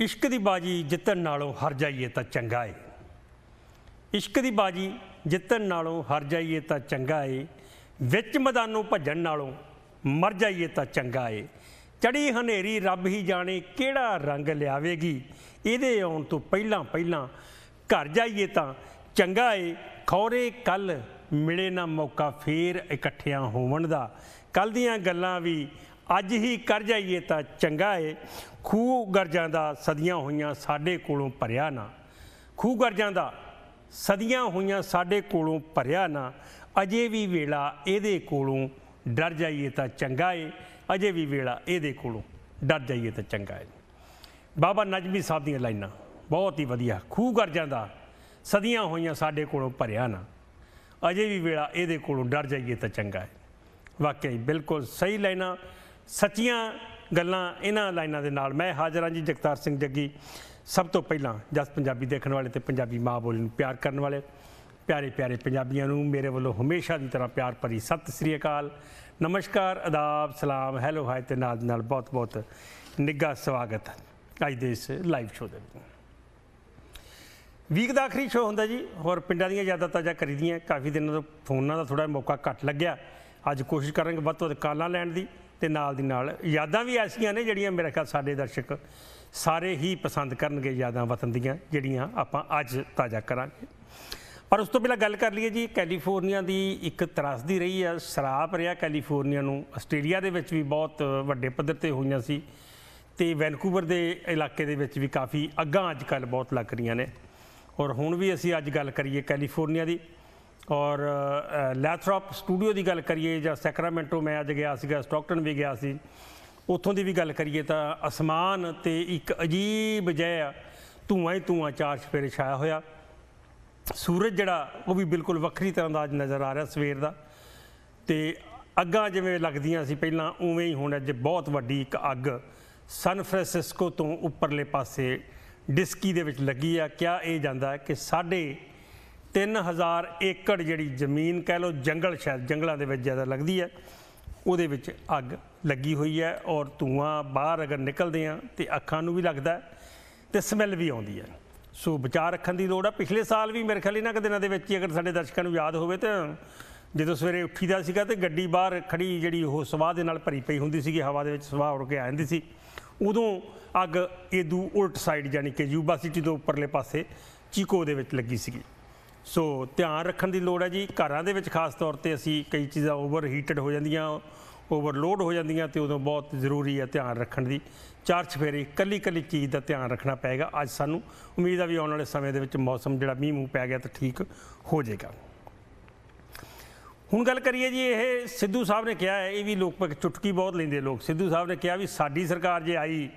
ਇਸ਼ਕ ਦੀ ਬਾਜੀ ਜਿੱਤਣ ਨਾਲੋਂ ਹਾਰ ਜਾਈਏ ਤਾਂ ਚੰਗਾ ਏ। ਇਸ਼ਕ ਦੀ ਬਾਜੀ ਜਿੱਤਣ ਨਾਲੋਂ ਹਾਰ ਜਾਈਏ ਤਾਂ ਚੰਗਾ ਏ। ਵਿੱਚ ਮੈਦਾਨੋਂ ਭੱਜਣ ਨਾਲੋਂ ਮਰ ਜਾਈਏ ਤਾਂ ਚੰਗਾ ਏ। ਚੜੀ ਹਨੇਰੀ ਰੱਬ ਹੀ ਜਾਣੇ ਕਿਹੜਾ ਰੰਗ ਲਿਆਵੇਗੀ। ਇਹਦੇ ਆਉਣ ਤੋਂ ਪਹਿਲਾਂ ਪਹਿਲਾਂ ਘਰ ਜਾਈਏ ਤਾਂ ਚੰਗਾ ਏ। ਖੌਰੇ ਕੱਲ ਮਿਲੇ ਨਾ ਮੌਕਾ ਫੇਰ ਇਕੱਠਿਆਂ ਹੋਵਣ ਦਾ। ਕੱਲ ਦੀਆਂ ਗੱਲਾਂ ਵੀ ਅੱਜ ਹੀ ਕਰ ਜਾਈਏ ਤਾਂ ਚੰਗਾ ਏ। ਖੂਹ ਗਰਜਾਂ ਦਾ ਸਦੀਆਂ ਹੋਈਆਂ ਸਾਡੇ ਕੋਲੋਂ ਭਰਿਆ ਨਾ। ਖੂਹ ਗਰਜਾਂ ਦਾ ਸਦੀਆਂ ਹੋਈਆਂ ਸਾਡੇ ਕੋਲੋਂ ਭਰਿਆ ਨਾ। ਅਜੇ ਵੀ ਵੇਲਾ ਇਹਦੇ ਕੋਲੋਂ ਡਰ ਜਾਈਏ ਤਾਂ ਚੰਗਾ ਏ। ਅਜੇ ਵੀ ਵੇਲਾ ਇਹਦੇ ਕੋਲੋਂ ਡਰ ਜਾਈਏ ਤਾਂ ਚੰਗਾ ਏ। ਬਾਬਾ ਨਜਮੀ ਸਾਹਿਬ ਦੀਆਂ ਲਾਈਨਾਂ, ਬਹੁਤ ਹੀ ਵਧੀਆ। ਖੂਹ ਗਰਜਾਂ ਦਾ ਸਦੀਆਂ ਹੋਈਆਂ ਸਾਡੇ ਕੋਲੋਂ ਭਰਿਆ ਨਾ। ਅਜੇ ਵੀ ਵੇਲਾ ਇਹਦੇ ਕੋਲੋਂ ਡਰ ਜਾਈਏ ਤਾਂ ਚੰਗਾ ਹੈ ਵਾਕਈ ਬਿਲਕੁਲ ਸਹੀ ਲਾਈਨਾਂ, ਸੱਚੀਆਂ ਗੱਲਾਂ ਇਹਨਾਂ ਲਾਈਨਾਂ ਦੇ ਨਾਲ। ਮੈਂ ਹਾਜ਼ਰ ਹਾਂ ਜੀ ਜਗਤਾਰ ਸਿੰਘ ਜੱਗੀ। ਸਭ ਤੋਂ ਪਹਿਲਾਂ ਜਸ ਪੰਜਾਬੀ ਦੇਖਣ ਵਾਲੇ ਤੇ ਪੰਜਾਬੀ ਮਾਂ ਬੋਲੀ ਨੂੰ ਪਿਆਰ ਕਰਨ ਵਾਲੇ, ਪਿਆਰੇ ਪਿਆਰੇ ਪੰਜਾਬੀਆਂ ਨੂੰ ਮੇਰੇ ਵੱਲੋਂ ਹਮੇਸ਼ਾ ਦੀ ਤਰ੍ਹਾਂ ਪਿਆਰ ਭਰੀ ਸਤਿ ਸ੍ਰੀ ਅਕਾਲ। ਨਮਸਕਾਰ ਆਦਾਬ ਸਲਾਮ, ਹੈਲੋ ਹਾਈ ਤੇ ਨਾਲ ਦੀ ਨਾਲ ਬਹੁਤ ਬਹੁਤ ਨਿੱਘਾ ਸਵਾਗਤ ਅੱਜ ਦੇ ਇਸ ਲਾਈਵ ਸ਼ੋਅ ਦੇ ਵਿੱਚ। ਵੀਕ ਦਾ ਆਖਰੀ ਸ਼ੋਅ ਹੁੰਦਾ ਜੀ। ਹੋਰ ਪਿੰਡਾਂ ਦੀਆਂ ਯਾਦਾਂ ਤਾਜ਼ਾ ਕਰੀਦੀਆਂ ਕਾਫੀ ਦਿਨਾਂ ਤੋਂ ਫੋਨਾਂ ਦਾ ਥੋੜਾ ਮੌਕਾ ਘੱਟ ਲੱਗਿਆ। ਅੱਜ ਕੋਸ਼ਿਸ਼ ਕਰਾਂਗੇ ਵੱਧ ਤੋਂ ਵੱਧ ਕਾਲਾਂ ਲੈਣ ਦੀ। ਤੇ ਨਾਲ ਦੀ ਨਾਲ ਯਾਦਾਂ ਵੀ ਐਸੀਆਂ ਨੇ ਜਿਹੜੀਆਂ ਮੇਰੇ ਖਿਆਲ ਸਾਡੇ ਦਰਸ਼ਕ ਸਾਰੇ ਹੀ ਪਸੰਦ ਕਰਨਗੇ ਯਾਦਾਂ ਵਤਨ ਦੀਆਂ, ਜਿਹੜੀਆਂ ਆਪਾਂ ਅੱਜ ਤਾਜ਼ਾ ਕਰਾਂਗੇ। ਪਰ ਉਸ ਤੋਂ ਪਹਿਲਾਂ ਗੱਲ ਕਰ ਲਈਏ ਜੀ, ਕੈਲੀਫੋਰਨੀਆ ਦੀ ਇੱਕ ਤਰਾਸਦੀ ਰਹੀ ਆ ਸ਼ਰਾਪ ਰਿਹਾ ਕੈਲੀਫੋਰਨੀਆ ਨੂੰ। ਆਸਟ੍ਰੇਲੀਆ ਦੇ ਵਿੱਚ ਵੀ ਬਹੁਤ ਵੱਡੇ ਪੱਧਰ ਤੇ ਹੋਈਆਂ ਸੀ ਤੇ ਵੈਨਕੂਵਰ ਦੇ ਇਲਾਕੇ ਦੇ ਵਿੱਚ ਵੀ ਕਾਫੀ ਅੱਗਾਂ ਅੱਜ ਕੱਲ ਬਹੁਤ ਲੱਗ ਰਹੀਆਂ ਨੇ। ਔਰ ਹੁਣ ਵੀ ਅਸੀਂ ਅੱਜ ਗੱਲ ਕਰੀਏ ਕੈਲੀਫੋਰਨੀਆ ਦੀ। ਔਰ ਲੈਥਰੋਪ ਸਟੂਡੀਓ ਦੀ ਗੱਲ ਕਰੀਏ ਜਾਂ ਸੈਕਰਾਮੈਂਟੋ, ਮੈਂ ਅੱਜ ਗਿਆ ਸੀਗਾ, ਸਟਾਕਟਨ ਵੀ ਗਿਆ ਸੀ। ਉੱਥੋਂ ਦੀ ਵੀ ਗੱਲ ਕਰੀਏ ਤਾਂ ਅਸਮਾਨ ਤੇ ਇੱਕ ਅਜੀਬ ਜਿਹਾ ਧੂਆਂ ਹੀ ਧੂਆਂ ਚਾਰ ਚਫੇਰੇ ਛਾਇਆ ਹੋਇਆ। ਸੂਰਜ ਜਿਹੜਾ, ਉਹ ਵੀ ਬਿਲਕੁਲ ਵੱਖਰੀ ਤਰ੍ਹਾਂ ਦਾ ਅੱਜ ਨਜ਼ਰ ਆ ਰਿਹਾ ਸਵੇਰ ਦਾ। ਤੇ ਅੱਗਾਂ ਜਿਵੇਂ ਲੱਗਦੀਆਂ ਸੀ ਪਹਿਲਾਂ, ਉਵੇਂ ਹੀ ਹੁਣ ਅੱਜ ਬਹੁਤ ਵੱਡੀ ਇੱਕ ਅੱਗ ਸਨ ਫ੍ਰਾਂਸਿਸਕੋ ਤੋਂ ਉੱਪਰਲੇ ਪਾਸੇ ਡਿਸਕੀ ਦੇ ਵਿੱਚ ਲੱਗੀ ਆ। ਕਿਹਾ ਇਹ ਜਾਂਦਾ ਕਿ ਸਾਢੇ 3000 ਏਕੜ ਜਿਹੜੀ ਜ਼ਮੀਨ ਕਹਿ ਲਓ ਜੰਗਲ ਸ਼ਾਇਦ ਜੰਗਲਾਂ ਦੇ ਵਿੱਚ ਜ਼ਿਆਦਾ ਲੱਗਦੀ ਹੈ, ਉਹਦੇ ਵਿੱਚ ਅੱਗ ਲੱਗੀ ਹੋਈ ਹੈ ਔਰ ਧੂਆਂ ਬਾਹਰ ਅਗਰ ਨਿਕਲਦੇ ਆ ਤੇ ਅੱਖਾਂ ਨੂੰ ਵੀ ਲੱਗਦਾ ਹੈ ਤੇ ਸਮੈਲ ਵੀ ਆਉਂਦੀ ਹੈ। ਸੋ ਵਿਚਾਰ ਰੱਖਣ ਦੀ ਲੋੜ ਆ ਪਿਛਲੇ ਸਾਲ ਵੀ ਮੇਰੇ ਖਿਆਲ ਇਹਨਾਂ ਕੁ ਦਿਨਾਂ ਦੇ ਵਿੱਚ ਹੀ ਅਗਰ ਸਾਡੇ ਦਰਸ਼ਕਾਂ ਨੂੰ ਯਾਦ ਹੋਵੇ ਤਾਂ ਜਦੋਂ ਸਵੇਰੇ ਉੱਠੀਦਾ ਸੀਗਾ ਤੇ ਗੱਡੀ ਬਾਹਰ ਖੜੀ ਜਿਹੜੀ ਉਹ ਸਵਾਹ ਦੇ ਨਾਲ ਭਰੀ ਪਈ ਹੁੰਦੀ ਸੀਗੀ, ਹਵਾ ਦੇ ਵਿੱਚ ਸਵਾਹ ਉੜ ਕੇ ਆ ਜਾਂਦੀ ਸੀ। ਉਦੋਂ ਅੱਗ ਇਦੂ ਉਲਟ ਸਾਈਡ ਯਾਨੀ ਕਿ ਯੂਬਾ ਸਿਟੀ ਤੋਂ ਉੱਪਰਲੇ ਪਾਸੇ ਚੀਕੋ ਦੇ ਵਿੱਚ ਲੱਗੀ ਸੀਗੀ। ਸੋ ਧਿਆਨ ਰੱਖਣ ਦੀ ਲੋੜ ਹੈ ਜੀ। ਘਰਾਂ ਦੇ ਵਿੱਚ ਖਾਸ ਤੌਰ ਤੇ ਅਸੀਂ ਕਈ ਚੀਜ਼ਾਂ ਓਵਰ ਹੀਟਡ ਹੋ ਜਾਂਦੀਆਂ ਓਵਰਲੋਡ ਹੋ ਜਾਂਦੀਆਂ ਤੇ ਉਦੋਂ ਬਹੁਤ ਜ਼ਰੂਰੀ ਹੈ ਧਿਆਨ ਰੱਖਣ ਦੀ। ਚਾਰ ਚਫੇਰੇ ਕੱਲੀ ਕੱਲੀ ਚੀਜ਼ ਦਾ ਧਿਆਨ ਰੱਖਣਾ ਪਏਗਾ ਅੱਜ ਸਾਨੂੰ। ਉਮੀਦ ਆ ਵੀ ਆਉਣ ਵਾਲੇ ਸਮੇਂ ਦੇ ਵਿੱਚ ਮੌਸਮ ਜਿਹੜਾ ਮੀਂਹ ਮੂੰਹ ਪੈ ਗਿਆ ਤਾਂ ਠੀਕ ਹੋ ਜਾਏਗਾ। ਹੁਣ ਗੱਲ ਕਰੀਏ ਜੀ, ਇਹ ਸਿੱਧੂ ਸਾਹਿਬ ਨੇ ਕਿਹਾ ਹੈ, ਇਹ ਵੀ ਲੋਕ ਚੁਟਕੀ ਬਹੁਤ ਲੈਂਦੇ ਲੋਕ। ਸਿੱਧੂ ਸਾਹਿਬ ਨੇ ਕਿਹਾ ਵੀ ਸਾਡੀ ਸਰਕਾਰ ਜੇ ਆਈ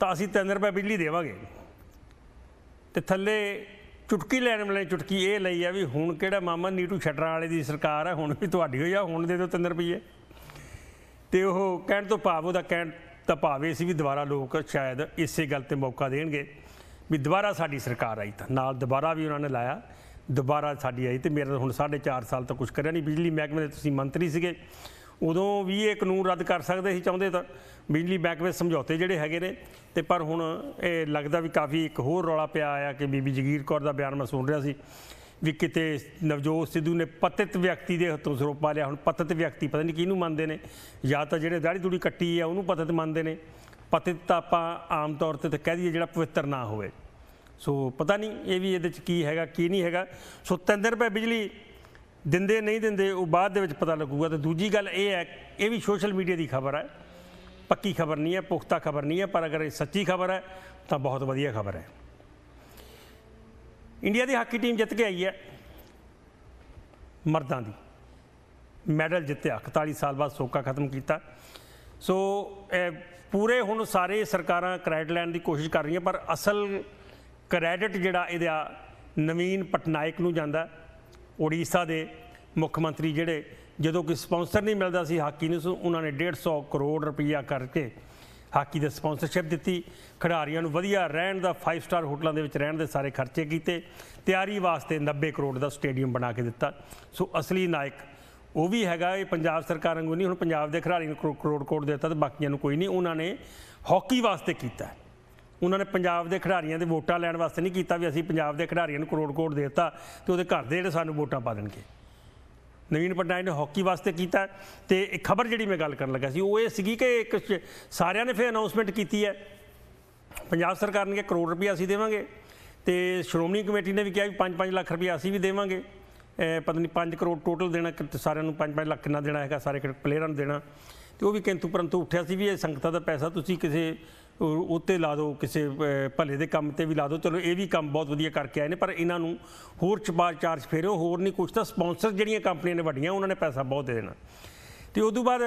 ਤਾਂ ਅਸੀਂ 3 ਰੁਪਏ ਬਿਜਲੀ ਦੇਵਾਂਗੇ। ਤੇ ਥੱਲੇ ਚੁਟਕੀ ਲੈਣ ਵਾਲੇ ਚੁਟਕੀ ਇਹ ਲਈ ਆ ਵੀ ਹੁਣ ਕਿਹੜਾ ਮਾਮਾ ਨੀਟੂ ਛਟਰਾਂ ਵਾਲੇ ਦੀ ਸਰਕਾਰ ਆ, ਹੁਣ ਵੀ ਤੁਹਾਡੀ ਹੋਈ ਆ, ਹੁਣ ਦੇ ਦਿਓ 3 ਰੁਪਏ ਤੇ ਉਹ ਕਹਿਣ ਤੋਂ ਭਾਵ ਉਹਦਾ ਕਹਿਣ ਤਾਂ ਭਾਵੇਂ ਸੀ ਵੀ ਦੁਬਾਰਾ ਲੋਕ ਸ਼ਾਇਦ ਇਸੇ ਗੱਲ ਤੇ ਮੌਕਾ ਦੇਣਗੇ ਵੀ ਦੁਬਾਰਾ ਸਾਡੀ ਸਰਕਾਰ ਆਈ ਤਾਂ। ਨਾਲ ਦੁਬਾਰਾ ਵੀ ਉਹਨਾਂ ਨੇ ਲਾਇਆ, ਦੁਬਾਰਾ ਸਾਡੀ ਆਈ ਤੇ ਮੇਰਾ ਹੁਣ 4.5 ਸਾਲ ਤੋਂ ਕੁਝ ਕਰਿਆ ਨਹੀਂ। ਬਿਜਲੀ ਮਹਿਕਮੇ ਦੇ ਤੁਸੀਂ ਮੰਤਰੀ ਸੀਗੇ ਉਦੋਂ ਵੀ ਇਹ ਕਾਨੂੰਨ ਰੱਦ ਕਰ ਸਕਦੇ ਸੀ, ਚਾਹੁੰਦੇ ਤਾਂ ਬਿਜਲੀ ਮਹਿਕਮੇ ਸਮਝੌਤੇ ਜਿਹੜੇ ਹੈਗੇ ਨੇ। ਤੇ ਪਰ ਹੁਣ ਇਹ ਲੱਗਦਾ ਵੀ ਕਾਫੀ ਇੱਕ ਹੋਰ ਰੌਲਾ ਪਿਆ ਆਇਆ ਕਿ ਬੀਬੀ ਜਗੀਰ ਕੌਰ ਦਾ ਬਿਆਨ ਮੈਂ ਸੁਣ ਰਿਹਾ ਸੀ ਵੀ ਕਿਤੇ ਨਵਜੋਤ ਸਿੱਧੂ ਨੇ ਪਤਿਤ ਵਿਅਕਤੀ ਦੇ ਹੱਥੋਂ ਸਰੋਪਾ ਲਿਆ। ਹੁਣ ਪਤਿਤ ਵਿਅਕਤੀ ਪਤਾ ਨਹੀਂ ਕਿਹਨੂੰ ਮੰਨਦੇ ਨੇ। ਜਾਂ ਤਾਂ ਜਿਹੜੇ ਦਾੜੀ ਦੂੜੀ ਕੱਟੀ ਆ, ਉਹਨੂੰ ਪਤਿਤ ਮੰਨਦੇ ਨੇ। ਪਤਿਤ ਤਾਂ ਆਪਾਂ ਆਮ ਤੌਰ ਤੇ ਤਾਂ ਕਹਿ ਦਈਏ ਜਿਹੜਾ ਪਵਿੱਤਰ ਨਾ ਹੋਵੇ। ਸੋ ਪਤਾ ਨਹੀਂ ਇਹ ਵੀ ਇਹਦੇ ਚ ਕੀ ਹੈਗਾ, ਕੀ ਨਹੀਂ ਹੈਗਾ। ਸੋ 3 ਰੁਪਏ ਬਿਜਲੀ ਦਿੰਦੇ ਨਹੀਂ ਦਿੰਦੇ, ਉਹ ਬਾਅਦ ਦੇ ਵਿੱਚ ਪਤਾ ਲੱਗੂਗਾ। ਤੇ ਦੂਜੀ ਗੱਲ ਇਹ ਹੈ, ਇਹ ਵੀ ਸੋਸ਼ਲ ਮੀਡੀਆ ਦੀ ਖਬਰ ਹੈ। ਪੱਕੀ ਖਬਰ ਨਹੀਂ ਹੈ, ਪੁਖਤਾ ਖਬਰ ਨਹੀਂ ਹੈ, ਪਰ ਅਗਰ ਇਹ ਸੱਚੀ ਖਬਰ ਹੈ, ਤਾਂ ਬਹੁਤ ਵਧੀਆ ਖਬਰ ਹੈ। ਇੰਡੀਆ ਦੀ ਹਾਕੀ ਟੀਮ ਜਿੱਤ ਕੇ ਆਈ ਹੈ, ਮਰਦਾਂ ਦੀ। ਮੈਡਲ ਜਿੱਤਿਆ 41 ਸਾਲ ਬਾਅਦ ਸੋਕਾ ਖਤਮ ਕੀਤਾ। ਸੋ ਪੂਰੇ ਹੁਣ ਸਾਰੇ ਸਰਕਾਰਾਂ ਕ੍ਰੈਡਿਟ ਲੈਣ ਦੀ ਕੋਸ਼ਿਸ਼ ਕਰ ਰਹੀਆਂ, ਪਰ ਅਸਲ ਕ੍ਰੈਡਿਟ ਜਿਹੜਾ ਇਹਦਾ ਨਵੀਨ ਪਟਨਾਇਕ ਨੂੰ ਜਾਂਦਾ। ਉੜੀਸਾ ਦੇ ਮੁੱਖ ਮੰਤਰੀ ਜਿਹੜੇ ਜਦੋਂ ਕੋਈ ਸਪਾਂਸਰ ਨਹੀਂ ਮਿਲਦਾ ਸੀ ਹਾਕੀ ਨੂੰ ਉਹਨਾਂ ਨੇ 150 ਕਰੋੜ ਰੁਪਈਆ ਕਰਕੇ ਹਾਕੀ ਦੇ ਸਪਾਂਸਰਸ਼ਿਪ ਦਿੱਤੀ। ਖਿਡਾਰੀਆਂ ਨੂੰ ਵਧੀਆ ਰਹਿਣ ਦਾ 5 ਸਟਾਰ ਹੋਟਲਾਂ ਦੇ ਵਿੱਚ ਰਹਿਣ ਦੇ ਸਾਰੇ ਖਰਚੇ ਕੀਤੇ। ਤਿਆਰੀ ਵਾਸਤੇ 90 ਕਰੋੜ ਦਾ ਸਟੇਡੀਅਮ ਬਣਾ ਕੇ ਦਿੱਤਾ। ਸੋ ਅਸਲੀ ਨਾਇਕ ਉਹ ਵੀ ਹੈਗਾ, ਇਹ ਪੰਜਾਬ ਸਰਕਾਰ ਵਾਂਗੂ ਨਹੀਂ, ਹੁਣ ਪੰਜਾਬ ਦੇ ਖਿਡਾਰੀ ਨੂੰ ਕਰੋੜ ਕਰੋੜ ਦਿੱਤਾ ਤੇ ਬਾਕੀਆਂ ਨੂੰ ਕੋਈ ਨਹੀਂ। ਉਹਨਾਂ ਨੇ ਹਾਕੀ ਵਾਸਤੇ ਕੀਤਾ। ਉਹਨਾਂ ਨੇ ਪੰਜਾਬ ਦੇ ਖਿਡਾਰੀਆਂ ਦੇ ਵੋਟਾਂ ਲੈਣ ਵਾਸਤੇ ਨਹੀਂ ਕੀਤਾ ਵੀ ਅਸੀਂ ਪੰਜਾਬ ਦੇ ਖਿਡਾਰੀਆਂ ਨੂੰ ਕਰੋੜ ਕਰੋੜ ਦੇਤਾ ਤੇ ਉਹਦੇ ਘਰ ਦੇ ਜਿਹੜੇ ਸਾਨੂੰ ਵੋਟਾਂ ਪਾ ਦੇਣਗੇ। ਨਵੀਨ ਪਟਨਾਇਕ ਨੇ ਹਾਕੀ ਵਾਸਤੇ ਕੀਤਾ ਤੇ ਇੱਕ ਖਬਰ ਜਿਹੜੀ ਮੈਂ ਗੱਲ ਕਰਨ ਲੱਗਾ ਸੀ, ਉਹ ਇਹ ਸੀਗੀ ਕਿ ਇੱਕ ਸਾਰਿਆਂ ਨੇ ਫਿਰ ਅਨਾਉਂਸਮੈਂਟ ਕੀਤੀ ਹੈ। ਪੰਜਾਬ ਸਰਕਾਰ ਨੇ ਕਿਹਾ ਕਰੋੜ ਰੁਪਏ ਅਸੀਂ ਦੇਵਾਂਗੇ ਤੇ ਸ਼੍ਰੋਮਣੀ ਕਮੇਟੀ ਨੇ ਵੀ ਕਿਹਾ ਵੀ 5-5 ਲੱਖ ਰੁਪਏ ਅਸੀਂ ਵੀ ਦੇਵਾਂਗੇ। ਪਤਾ ਨਹੀਂ 5 ਕਰੋੜ ਟੋਟਲ ਦੇਣਾ ਕਿ ਸਾਰਿਆਂ ਨੂੰ 5-5 ਲੱਖ ਕਿੰਨਾ ਦੇਣਾ ਹੈਗਾ, ਸਾਰੇ ਪਲੇਅਰਾਂ ਨੂੰ ਦੇਣਾ। ਤੇ ਉਹ ਵੀ ਕਿੰਤੂ ਪਰੰਤੂ ਉੱਠਿਆ ਸੀ ਵੀ ਇਹ ਸੰਗਤਾਂ ਦਾ ਪੈਸਾ, ਤੁਸੀਂ ਕਿਸੇ ਉੱਤੇ ਲਾ ਦਿਓ ਕਿਸੇ ਭਲੇ ਦੇ ਕੰਮ ਤੇ ਵੀ ਲਾ ਦਿਓ ਚਲੋ, ਇਹ ਵੀ ਕੰਮ ਬਹੁਤ ਵਧੀਆ ਕਰਕੇ ਆਏ ਨੇ, ਪਰ ਇਹਨਾਂ ਨੂੰ ਹੋਰ ਚਪਾਰ ਚਾਰਜ ਫੇਰੋ, ਹੋਰ ਨਹੀਂ ਕੁਝ ਤਾਂ ਸਪਾਂਸਰ ਜਿਹੜੀਆਂ ਕੰਪਨੀਆਂ ਨੇ ਵੱਡੀਆਂ, ਉਹਨਾਂ ਨੇ ਪੈਸਾ ਬਹੁਤ ਦੇ ਦੇਣਾ। ਤੇ ਉਦੋਂ ਬਾਅਦ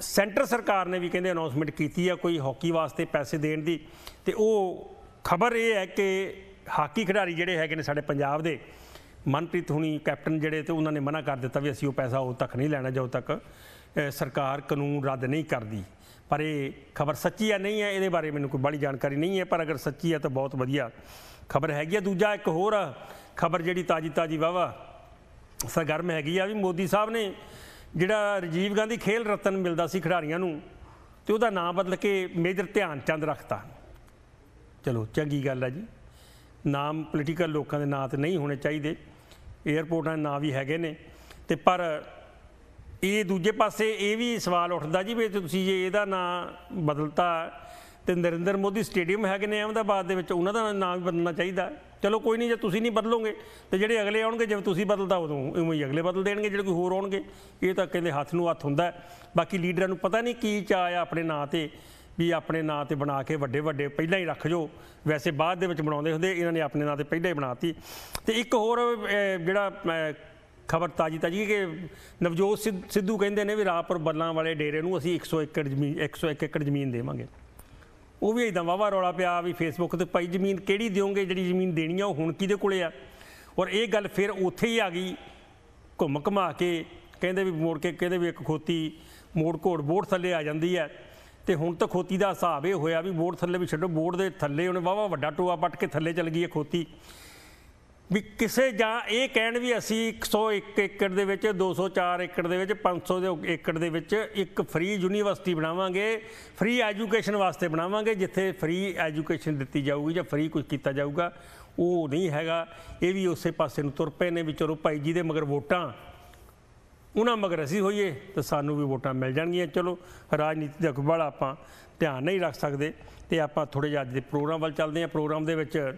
ਸੈਂਟਰ ਸਰਕਾਰ ਨੇ ਵੀ ਕਹਿੰਦੇ ਅਨਾਉਂਸਮੈਂਟ ਕੀਤੀ ਆ ਕੋਈ ਹਾਕੀ ਵਾਸਤੇ ਪੈਸੇ ਦੇਣ ਦੀ। ਤੇ ਉਹ ਖਬਰ ਇਹ ਹੈ ਕਿ ਹਾਕੀ ਖਿਡਾਰੀ ਜਿਹੜੇ ਹੈਗੇ ਨੇ ਸਾਡੇ ਪੰਜਾਬ ਦੇ, ਮਨਪ੍ਰੀਤ ਹੁਣੀ ਕੈਪਟਨ ਜਿਹੜੇ ਤੇ ਉਹਨਾਂ ਨੇ ਮਨਾ ਕਰ ਦਿੱਤਾ ਵੀ ਅਸੀਂ ਉਹ ਪੈਸਾ ਉਦੋਂ ਤੱਕ ਨਹੀਂ ਲੈਣਾ, ਜਦੋਂ ਤੱਕ ਸਰਕਾਰ ਕਾਨੂੰਨ ਰੱਦ ਨਹੀਂ ਕਰਦੀ। ਪਰ ਇਹ ਖਬਰ ਸੱਚੀ ਆ, ਨਹੀਂ ਹੈ ਇਹਦੇ ਬਾਰੇ ਮੈਨੂੰ ਕੋਈ ਬੜੀ ਜਾਣਕਾਰੀ ਨਹੀਂ ਹੈ, ਪਰ ਅਗਰ ਸੱਚੀ ਆ ਤਾਂ ਬਹੁਤ ਵਧੀਆ ਖਬਰ ਹੈਗੀ ਆ। ਦੂਜਾ ਇੱਕ ਹੋਰ ਖਬਰ ਜਿਹੜੀ ਤਾਜੀ ਤਾਜੀ ਵਾਵਾ ਸਰਗਰਮ ਹੈਗੀ ਆ ਵੀ ਮੋਦੀ ਸਾਹਿਬ ਨੇ ਜਿਹੜਾ ਰਾਜੀਵ ਗਾਂਧੀ ਖੇਲ ਰਤਨ ਮਿਲਦਾ ਸੀ ਖਿਡਾਰੀਆਂ ਨੂੰ ਤੇ ਉਹਦਾ ਨਾਮ ਬਦਲ ਕੇ ਮੇਜਰ ਧਿਆਨ ਚੰਦ ਰੱਖਤਾ। ਚਲੋ, ਚੰਗੀ ਗੱਲ ਹੈ ਜੀ। ਨਾਮ ਪੋਲੀਟੀਕਲ ਲੋਕਾਂ ਦੇ ਨਾਂ ਤੇ ਨਹੀਂ ਹੋਣੇ ਚਾਹੀਦੇ। 에ਅਰਪੋਰਟਾਂ ਦੇ ਨਾਂ ਵੀ ਹੈਗੇ ਨੇ। ਤੇ ਪਰ ਇਹ ਦੂਜੇ ਪਾਸੇ ਇਹ ਵੀ ਸਵਾਲ ਉੱਠਦਾ ਜੀ ਵੀ ਤੁਸੀਂ ਜੇ ਇਹਦਾ ਨਾਂ ਬਦਲਤਾ ਤੇ ਨਰਿੰਦਰ ਮੋਦੀ ਸਟੇਡੀਅਮ ਹੈਗੇ ਨੇ ਅਹਿਮਦਾਬਾਦ ਦੇ ਵਿੱਚ, ਉਹਨਾਂ ਦਾ ਨਾਮ ਵੀ ਬਦਲਣਾ ਚਾਹੀਦਾ। ਚਲੋ ਕੋਈ ਨਹੀਂ, ਜੇ ਤੁਸੀਂ ਨਹੀਂ ਬਦਲੋਗੇ ਤੇ ਜਿਹੜੇ ਅਗਲੇ ਆਉਣਗੇ ਜਿਵੇਂ ਤੁਸੀਂ ਬਦਲਦਾ ਉਦੋਂ ਉਵੇਂ ਹੀ ਅਗਲੇ ਬਦਲ ਦੇਣਗੇ, ਜਿਹੜੇ ਕੋਈ ਹੋਰ ਆਉਣਗੇ। ਇਹ ਤਾਂ ਕਹਿੰਦੇ ਹੱਥ ਨੂੰ ਹੱਥ ਹੁੰਦਾ। ਬਾਕੀ ਲੀਡਰਾਂ ਨੂੰ ਪਤਾ ਨਹੀਂ ਕੀ ਚਾਹ ਆ ਆਪਣੇ ਨਾਂ ਤੇ, ਵੀ ਆਪਣੇ ਨਾਂ ਤੇ ਬਣਾ ਕੇ ਵੱਡੇ ਵੱਡੇ ਪਹਿਲਾਂ ਹੀ ਰੱਖ ਜੋ। ਵੈਸੇ ਬਾਅਦ ਦੇ ਵਿੱਚ ਬਣਾਉਂਦੇ ਹੁੰਦੇ, ਇਹਨਾਂ ਨੇ ਆਪਣੇ ਨਾਂ ਤੇ ਪਹਿਲਾਂ ਹੀ ਬਣਾਤੀ। ਤੇ ਇੱਕ ਹੋਰ ਜਿਹੜਾ ਖਬਰ ਤਾਜੀ ਤਾਜੀ ਕਿ ਨਵਜੋਤ ਸਿੱਧ- ਸਿੱਧੂ ਕਹਿੰਦੇ ਨੇ ਵੀ ਰਾਪੁਰ ਬੱਲਾਂ ਵਾਲੇ ਡੇਰੇ ਨੂੰ ਅਸੀਂ 100 ਏਕੜ ਜ਼ਮੀਨ 101 ਏਕੜ ਜ਼ਮੀਨ ਦੇਵਾਂਗੇ। ਉਹ ਵੀ ਇਦਾਂ ਵਾਵਾ ਰੌਲਾ ਪਿਆ ਵੀ ਫੇਸਬੁੱਕ ਤੇ ਭਾਈ ਜ਼ਮੀਨ ਕਿਹੜੀ ਦਿਓਗੇ, ਜਿਹੜੀ ਜ਼ਮੀਨ ਦੇਣੀ ਆ, ਉਹ ਹੁਣ ਕਿਹਦੇ ਕੋਲੇ ਆ? ਔਰ ਇਹ ਗੱਲ ਫਿਰ ਉੱਥੇ ਹੀ ਆ ਗਈ, ਘੁੰਮ ਘਮਾ ਕੇ ਕਹਿੰਦੇ ਵੀ ਮੋੜ ਕੇ, ਕਹਿੰਦੇ ਵੀ ਇੱਕ ਖੋਤੀ ਮੋੜ ਘੋੜ ਬੋਰਡ ਥੱਲੇ ਆ ਜਾਂਦੀ ਹੈ ਤੇ ਹੁਣ ਤਾਂ ਖੋਤੀ ਦਾ ਹਿਸਾਬ ਇਹ ਹੋਇਆ ਵੀ ਬੋਰਡ ਥੱਲੇ ਵੀ ਛੱਡੋ, ਬੋਰਡ ਦੇ ਥੱਲੇ ਉਹਨੇ ਵਾਵਾ ਵੱਡਾ ਟੋਆ ਪੱਟ ਕੇ ਥੱਲੇ ਚਲ ਗਈ ਹੈ ਖੋਤੀ। ਵੀ ਕਿਸੇ ਜਾਂ ਇਹ ਕਹਿਣ ਵੀ ਅਸੀਂ 101 ਏਕੜ ਦੇ ਵਿੱਚ 204 ਏਕੜ ਦੇ ਵਿੱਚ 500 ਦੇ ਏਕੜ ਦੇ ਵਿੱਚ ਇੱਕ ਫ੍ਰੀ ਯੂਨੀਵਰਸਿਟੀ ਬਣਾਵਾਂਗੇ ਫ੍ਰੀ ਐਜੂਕੇਸ਼ਨ ਵਾਸਤੇ ਬਣਾਵਾਂਗੇ, ਜਿੱਥੇ ਫ੍ਰੀ ਐਜੂਕੇਸ਼ਨ ਦਿੱਤੀ ਜਾਊਗੀ ਜਾਂ ਫ੍ਰੀ ਕੁਝ ਕੀਤਾ ਜਾਊਗਾ। ਉਹ ਨਹੀਂ ਹੈਗਾ। ਇਹ ਵੀ ਉਸੇ ਪਾਸੇ ਨੂੰ ਤੁਰ ਪਏ ਨੇ ਵੀ ਚਲੋ ਭਾਈ ਜੀ ਦੇ ਮਗਰ ਵੋਟਾਂ। ਉਹਨਾਂ ਮਗਰ ਅਸੀਂ ਹੋਈਏ ਤਾਂ ਸਾਨੂੰ ਵੀ ਵੋਟਾਂ ਮਿਲ ਜਾਣਗੀਆਂ। ਚਲੋ, ਰਾਜਨੀਤੀ ਦਾ ਕੋਈ ਬੜਾ ਆਪਾਂ ਧਿਆਨ ਨਹੀਂ ਰੱਖ ਸਕਦੇ ਤੇ ਆਪਾਂ ਥੋੜੇ ਜਿਹਾ ਅੱਜ ਦੇ ਪ੍ਰੋਗਰਾਮ ਵੱਲ ਚੱਲਦੇ ਹਾਂ। ਪ੍ਰੋਗਰਾਮ ਦੇ ਵਿੱਚ